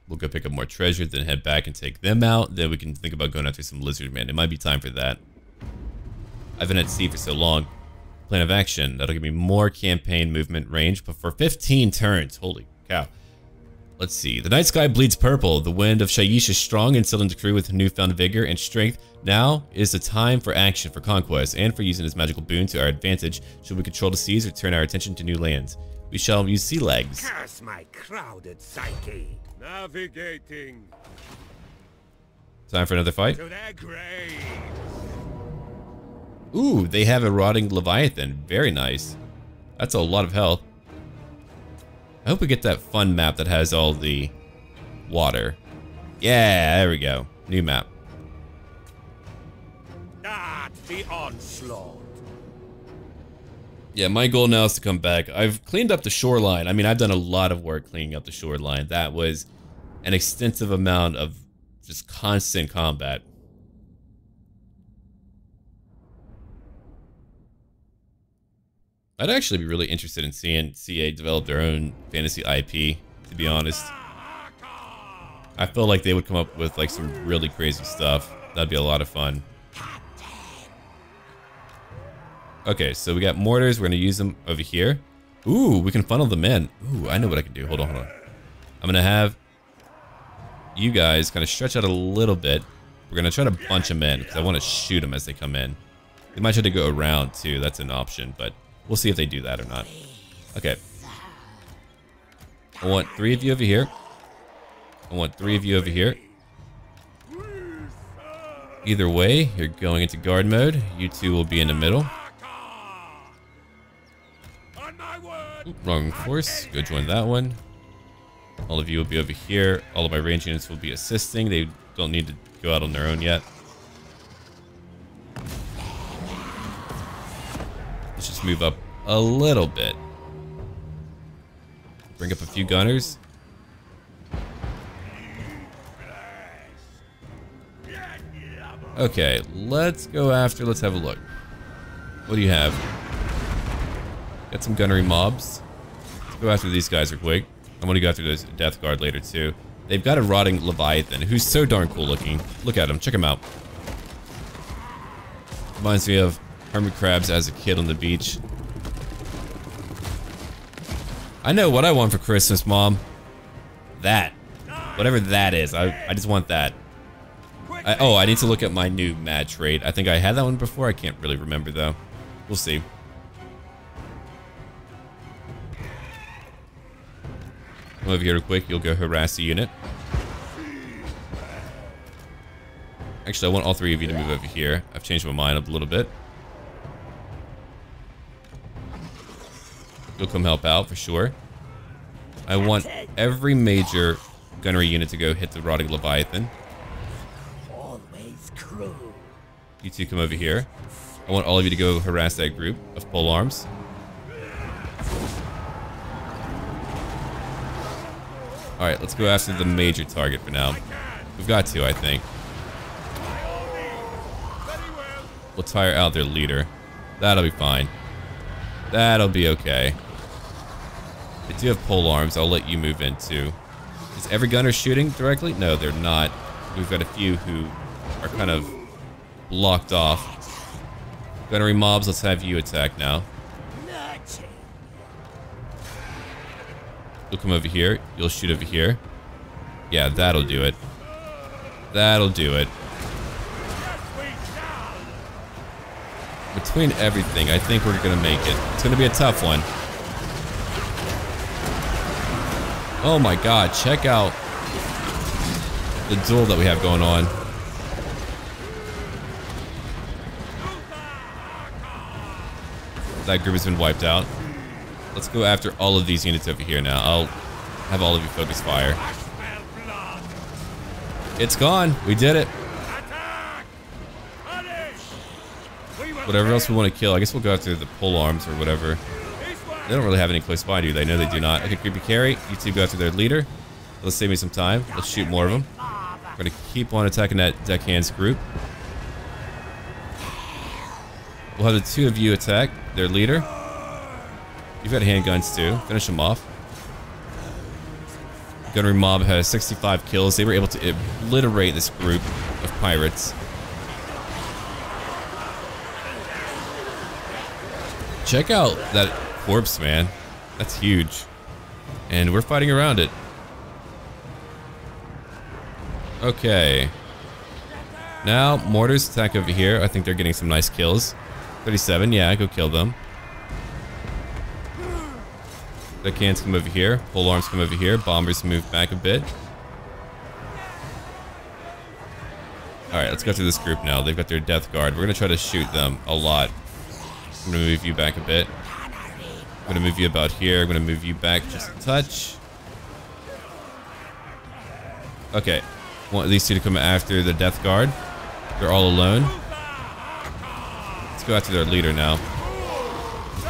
We'll go pick up more treasure, then head back and take them out. Then we can think about going after some lizard man. It might be time for that. I've been at sea for so long. Plan of action. That'll give me more campaign movement range, but for 15 turns. Holy cow. Let's see. The night sky bleeds purple. The wind of Shyish is strong and filling the crew with newfound vigor and strength. Now is the time for action, for conquest, and for using this magical boon to our advantage should we control the seas or turn our attention to new lands. We shall use sea legs. curse my crowded psyche? Navigating Time for another fight. to their graves. Ooh, they have a rotting leviathan. Very nice. That's a lot of health. I hope we get that fun map that has all the water. Yeah, there we go. New map. At the onslaught. Yeah, my goal now is to come back. I've cleaned up the shoreline. I mean, I've done a lot of work cleaning up the shoreline. That was an extensive amount of just constant combat. I'd actually be really interested in seeing CA develop their own fantasy IP, to be honest. I feel like they would come up with like some really crazy stuff. That'd be a lot of fun. Okay, so we got mortars. We're gonna use them over here. Ooh, we can funnel them in. Ooh, I know what I can do. Hold on, hold on. I'm gonna have you guys kind of stretch out a little bit. We're gonna try to bunch them in because I want to shoot them as they come in. They might try to go around too. That's an option, but we'll see if they do that or not. Okay. I want three of you over here. I want three of you over here. Either way, you're going into guard mode. You two will be in the middle. On. Wrong force. Go join that one. All of you will be over here. All of my range units will be assisting. They don't need to go out on their own yet. Just move up a little bit. Bring up a few gunners. Okay, let's go after, let's have a look. What do you have? Got some gunnery mobs. Let's go after these guys real quick. I want to go after those Depth Guard later too. They've got a rotting Leviathan who's so darn cool looking. Look at him, check him out. Reminds me of hermit crabs as a kid on the beach. I know what I want for Christmas, Mom. That. Whatever that is. I, I just want that. I, oh, I need to look at my new mad rate. I think I had that one before. I can't really remember, though. We'll see. Come over here real quick. You'll go harass the unit. Actually, I want all three of you to move over here. I've changed my mind a little bit. You'll come help out for sure. I want every major gunnery unit to go hit the rotting Leviathan. You two come over here. I want all of you to go harass that group of pole arms. Alright, let's go after the major target for now. We've got to, I think. We'll tire out their leader. That'll be fine. That'll be okay. They do have pole arms. I'll let you move in too. Is every gunner shooting directly? No, they're not. We've got a few who are kind of blocked off. Gunnery mobs, let's have you attack now. You'll come over here. You'll shoot over here. Yeah, that'll do it. That'll do it. Between everything, I think we're gonna make it. It's gonna be a tough one. Oh my god, check out the duel that we have going on. That group has been wiped out. Let's go after all of these units over here now. I'll have all of you focus fire. It's gone. We did it. Whatever else we want to kill. I guess we'll go after the pole arms or whatever. They don't really have any close by, do they? No, they do not. Okay, creepy Carrie. You two go after their leader. Let's save me some time. Let's shoot more of them. We're gonna keep on attacking that deckhands group. We'll have the two of you attack their leader. You've got handguns too. Finish them off. Gunnery Mob has 65 kills. They were able to obliterate this group of pirates. Check out that corpse, man. That's huge. And we're fighting around it. Okay. Now, mortars attack over here. I think they're getting some nice kills. 37, yeah, go kill them. The cans come over here. Pole arms come over here. Bombers move back a bit. Alright, let's go through this group now. They've got their depth guard. We're going to try to shoot them a lot. I'm going to move you back a bit. I'm to move you about here. I'm to move you back just a touch. Okay. Want these two to come after the depth guard. They're all alone. Let's go after their leader now.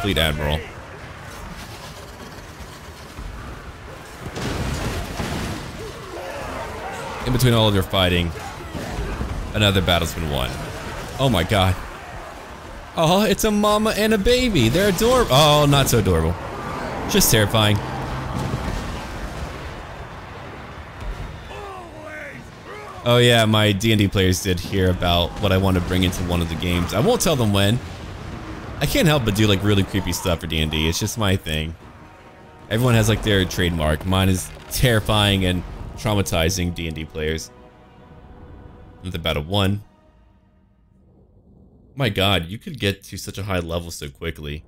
Fleet admiral. In between all of their fighting, another battle's been won. Oh my god. Oh, it's a mama and a baby. They're adorable. Oh, not so adorable. Just terrifying. Oh yeah, my D&D players did hear about what I want to bring into one of the games. I won't tell them when. I can't help but do like really creepy stuff for D&D. It's just my thing. Everyone has like their trademark. Mine is terrifying and traumatizing D&D players. With about a one. My god, you could get to such a high level so quickly.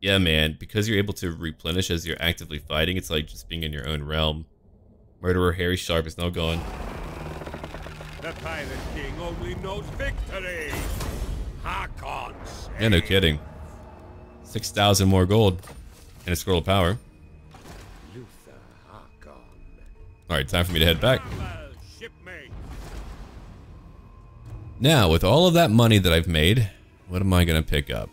Yeah, man, because you're able to replenish as you're actively fighting, it's like just being in your own realm. Murderer Harry Sharp is now gone. The Pirate King only knows victory. Harkon. Yeah, no kidding. 6,000 more gold and a scroll of power. Alright, time for me to head back. Now, with all of that money that I've made, what am I going to pick up?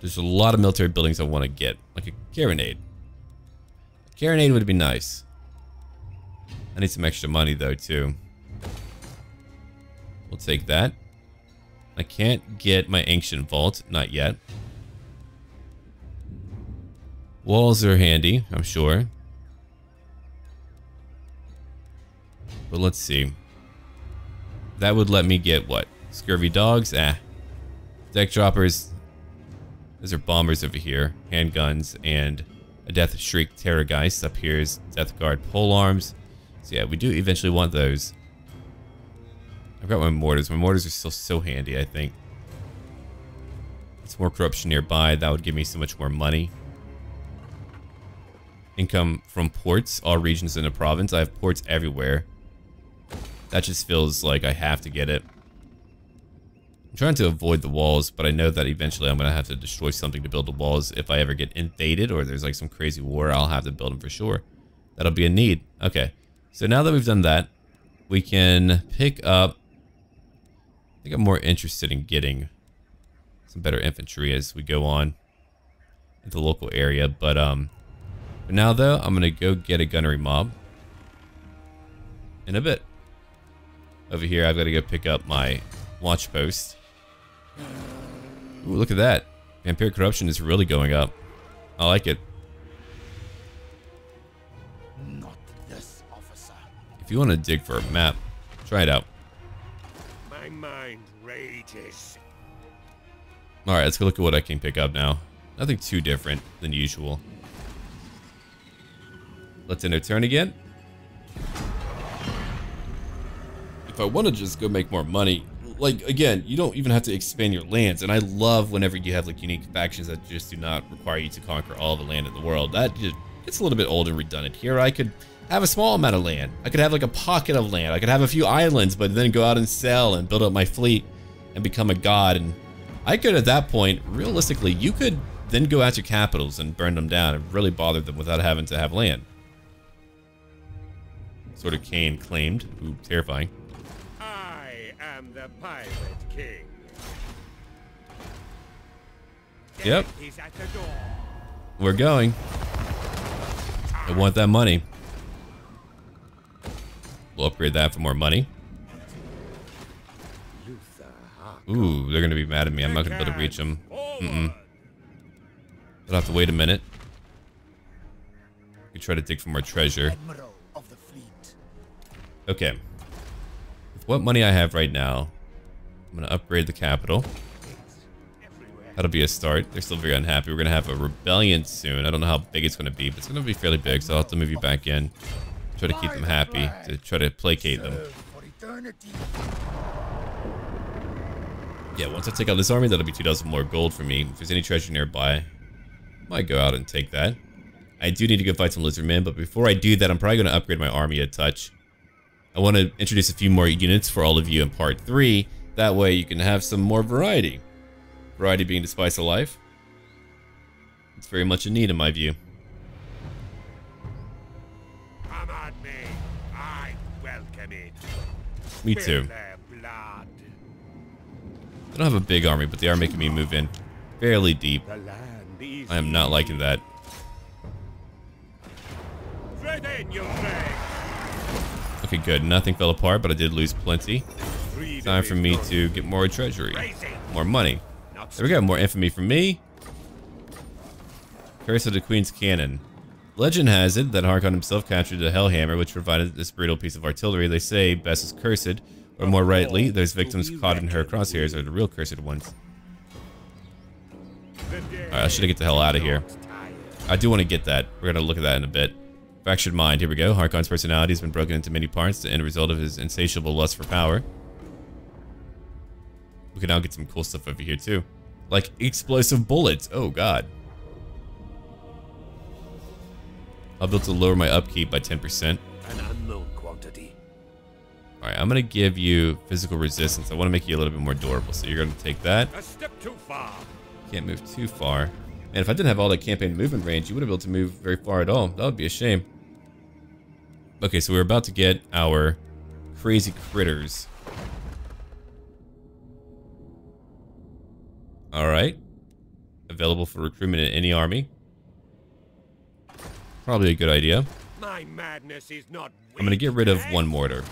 There's a lot of military buildings I want to get, like a carronade. A carronade would be nice. I need some extra money though, too. We'll take that. I can't get my ancient vault, not yet. Walls are handy, I'm sure. But let's see. That would let me get what? Scurvy dogs? Ah. Deck droppers. Those are bombers over here. Handguns and a Death Shriek Terrorgheist. Up here is Depth Guard pole arms. So yeah, we do eventually want those. I've got my mortars. My mortars are still so handy, I think. It's more corruption nearby. That would give me so much more money. Income from ports, all regions in the province. I have ports everywhere. That just feels like I have to get it. I'm trying to avoid the walls, but I know that eventually I'm going to have to destroy something to build the walls. If I ever get invaded or there's like some crazy war, I'll have to build them for sure. That'll be a need. Okay, so now that we've done that, we can pick up... I think I'm more interested in getting some better infantry as we go on into the local area. But um, for now, though, I'm going to go get a gunnery mob in a bit. Over here, I've got to go pick up my watch post. Ooh, look at that. Vampiric corruption is really going up. I like it. Not this officer. If you want to dig for a map, try it out. My mind rages. Alright, let's go look at what I can pick up now. Nothing too different than usual. Let's end our turn again. If I want to just go make more money, like, again, you don't even have to expand your lands. And I love whenever you have, like, unique factions that just do not require you to conquer all the land in the world. That just gets a little bit old and redundant. Here, I could have a small amount of land. I could have, like, a pocket of land. I could have a few islands, but then go out and sell and build up my fleet and become a god. And I could, at that point, realistically, you could then go after capitals and burn them down and really bother them without having to have land. Sort of Kane claimed. Ooh, terrifying. I am the pirate king. Yep. Death is at the door. We're going. I want that money. We'll upgrade that for more money. Ooh, they're gonna be mad at me. I'm not gonna be able to reach them. Mm-mm. I'll have to wait a minute. We try to dig for more treasure. Admiral of the fleet. Okay. What money I have right now, I'm gonna upgrade the capital. That'll be a start. They're still very unhappy. We're gonna have a rebellion soon. I don't know how big it's gonna be, but it's gonna be fairly big, so I'll have to move you back in. Try to keep them happy, to try to placate them. Yeah, once I take out this army, that'll be 2,000 more gold for me. If there's any treasure nearby, might go out and take that. I do need to go fight some lizardmen, but before I do that, I'm probably going to upgrade my army a touch. I want to introduce a few more units for all of you in part 3. That way you can have some more variety. Variety being the spice of life. It's very much a need in my view. Come at me. I welcome it. Me too. I don't have a big army, but they are making me move in fairly deep. The land is I am not liking that. Tread in your grave. Okay, good. Nothing fell apart, but I did lose plenty. Time for me to get more treasury. More money. There we go, more infamy from me. Curse of the Queen's Cannon. Legend has it that Harkon himself captured the Hellhammer, which provided this brutal piece of artillery. They say Bess is cursed, or more rightly, those victims caught in her crosshairs are the real cursed ones. Alright, I should get the hell out of here. I do want to get that. We're going to look at that in a bit. Fractured mind. Here we go. Harkon's personality has been broken into many parts, the end result of his insatiable lust for power. We can now get some cool stuff over here too. Like explosive bullets. Oh god. I'll be able to lower my upkeep by 10%. An unknown quantity. Alright, I'm going to give you physical resistance. I want to make you a little bit more durable. So you're going to take that. A step too far. Can't move too far. And if I didn't have all that campaign movement range, you wouldn't be able to move very far at all. That would be a shame. Okay, so we're about to get our crazy critters. Alright. Available for recruitment in any army. Probably a good idea. My madness is not I'm gonna get rid of one mortar.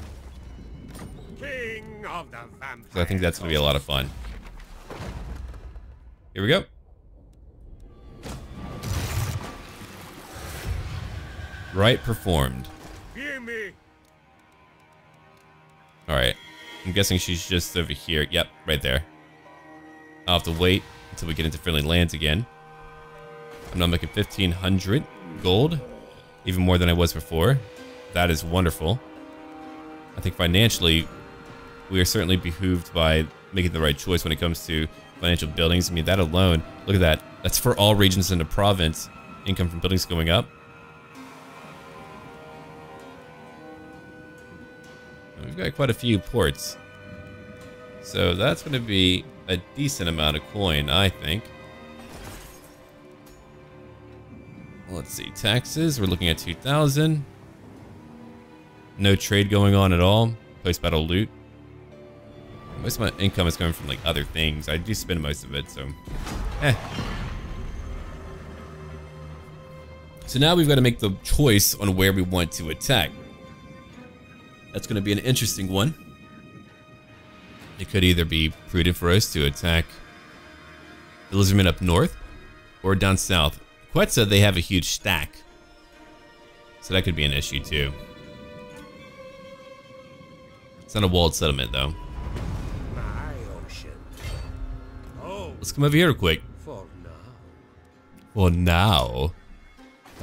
Eh? King of the vampires. So I think that's gonna be a lot of fun. Here we go. Rite performed. Me. Alright. I'm guessing she's just over here. Yep, right there. I'll have to wait until we get into friendly lands again. I'm now making 1500 gold. Even more than I was before. That is wonderful. I think financially, we are certainly behooved by making the right choice when it comes to financial buildings. I mean, that alone, look at that. That's for all regions in the province. Income from buildings going up. Got quite a few ports. So that's going to be a decent amount of coin, I think. Let's see, taxes, we're looking at 2,000. No trade going on at all. Post-battle loot. Most of my income is coming from like other things. I do spend most of it, so eh. So now we've got to make the choice on where we want to attack. That's going to be an interesting one. It could either be prudent for us to attack the lizardmen up north or down south. Quetza, they have a huge stack. So that could be an issue too. It's not a walled settlement though. Oh, Let's come over here real quick. for now. Well, now.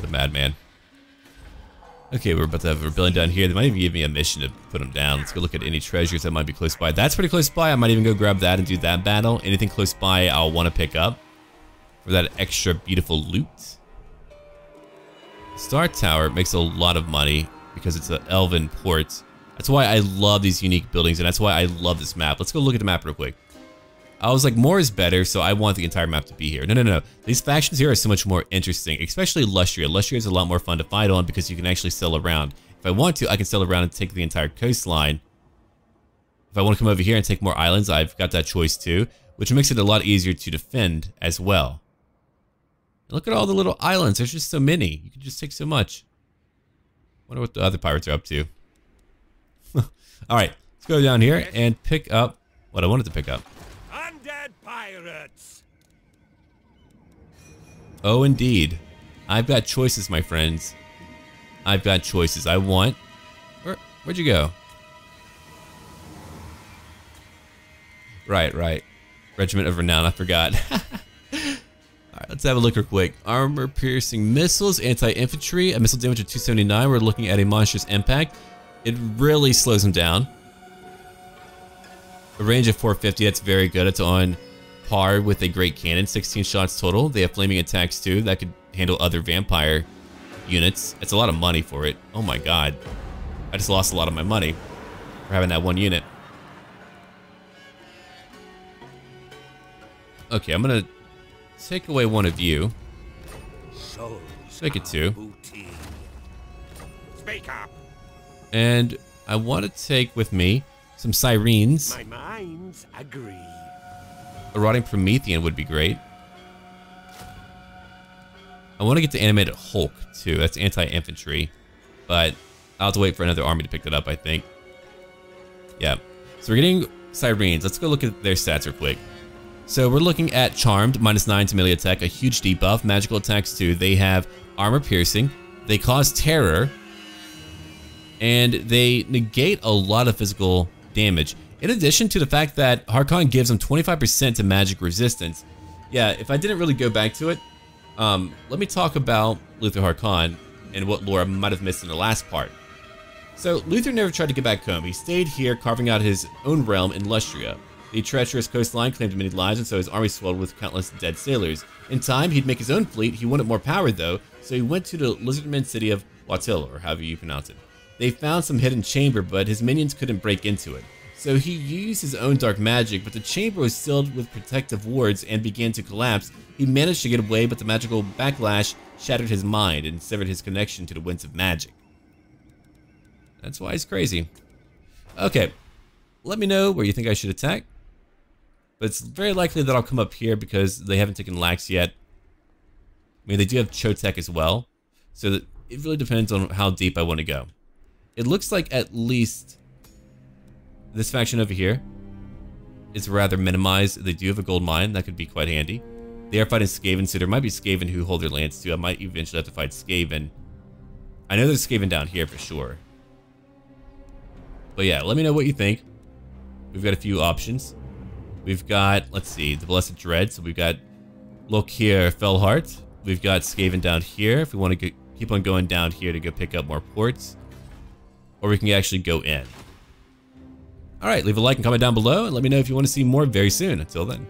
The madman. Okay, we're about to have a rebellion down here. They might even give me a mission to put them down. Let's go look at any treasures that might be close by. That's pretty close by. I might even go grab that and do that battle. Anything close by I'll want to pick up for that extra beautiful loot. Star Tower makes a lot of money because it's an elven port. That's why I love these unique buildings and that's why I love this map. Let's go look at the map real quick. I was like, more is better, so I want the entire map to be here. No, no, no. These factions here are so much more interesting, especially Lustria. Lustria is a lot more fun to fight on because you can actually sail around. If I want to, I can sail around and take the entire coastline. If I want to come over here and take more islands, I've got that choice too, which makes it a lot easier to defend as well. Look at all the little islands. There's just so many. You can just take so much. Wonder what the other pirates are up to. all right, let's go down here and pick up what I wanted to pick up. Pirates. Oh, indeed. I've got choices, my friends. I've got choices. I want... Where, where'd you go? Right, right. Regiment of Renown, I forgot. Alright, let's have a look real quick. Armor-piercing missiles, anti-infantry, a missile damage of 279. We're looking at a monstrous impact. It really slows them down. A range of 450, that's very good. It's on par with a great cannon, 16 shots total. They have flaming attacks too, that could handle other vampire units. It's a lot of money for it. Oh my god. I just lost a lot of my money for having that one unit. Okay, I'm gonna take away one of you. Make it two. Speak up. And I want to take with me some syreens. My minds agree. A rotting Promethean would be great. I want to get the animated Hulk too. That's anti-infantry, but I'll have to wait for another army to pick that up. I think. Yeah. So we're getting syreens. Let's go look at their stats real quick. So we're looking at Charmed, minus 9 to melee attack, a huge debuff. Magical attacks too. They have armor piercing. They cause terror. And they negate a lot of physical damage. In addition to the fact that Harkon gives him 25% to magic resistance. Yeah, if I didn't really go back to it, um, let me talk about Luthor Harkon and what Laura might have missed in the last part. So, Luther never tried to get back home. He stayed here, carving out his own realm in Lustria. The treacherous coastline claimed many lives, and so his army swelled with countless dead sailors. In time, he'd make his own fleet. He wanted more power, though, so he went to the lizardman city of Watil, or however you pronounce it. They found some hidden chamber, but his minions couldn't break into it. So he used his own dark magic, but the chamber was sealed with protective wards and began to collapse. He managed to get away, but the magical backlash shattered his mind and severed his connection to the winds of magic. That's why he's crazy. Okay, let me know where you think I should attack. But it's very likely that I'll come up here because they haven't taken Lax yet. I mean, they do have Chotec as well. So it really depends on how deep I want to go. It looks like at least this faction over here is rather minimized. They do have a gold mine. That could be quite handy. They are fighting Skaven, so there might be Skaven who hold their lands too. I might eventually have to fight Skaven. I know there's Skaven down here for sure. But yeah, let me know what you think. We've got a few options. We've got, let's see, the Blessed Dread. So we've got look Lokhir Fellheart. We've got Skaven down here if we want to keep on going down here to go pick up more ports. Or we can actually go in. Alright, leave a like and comment down below and let me know if you want to see more very soon. Until then.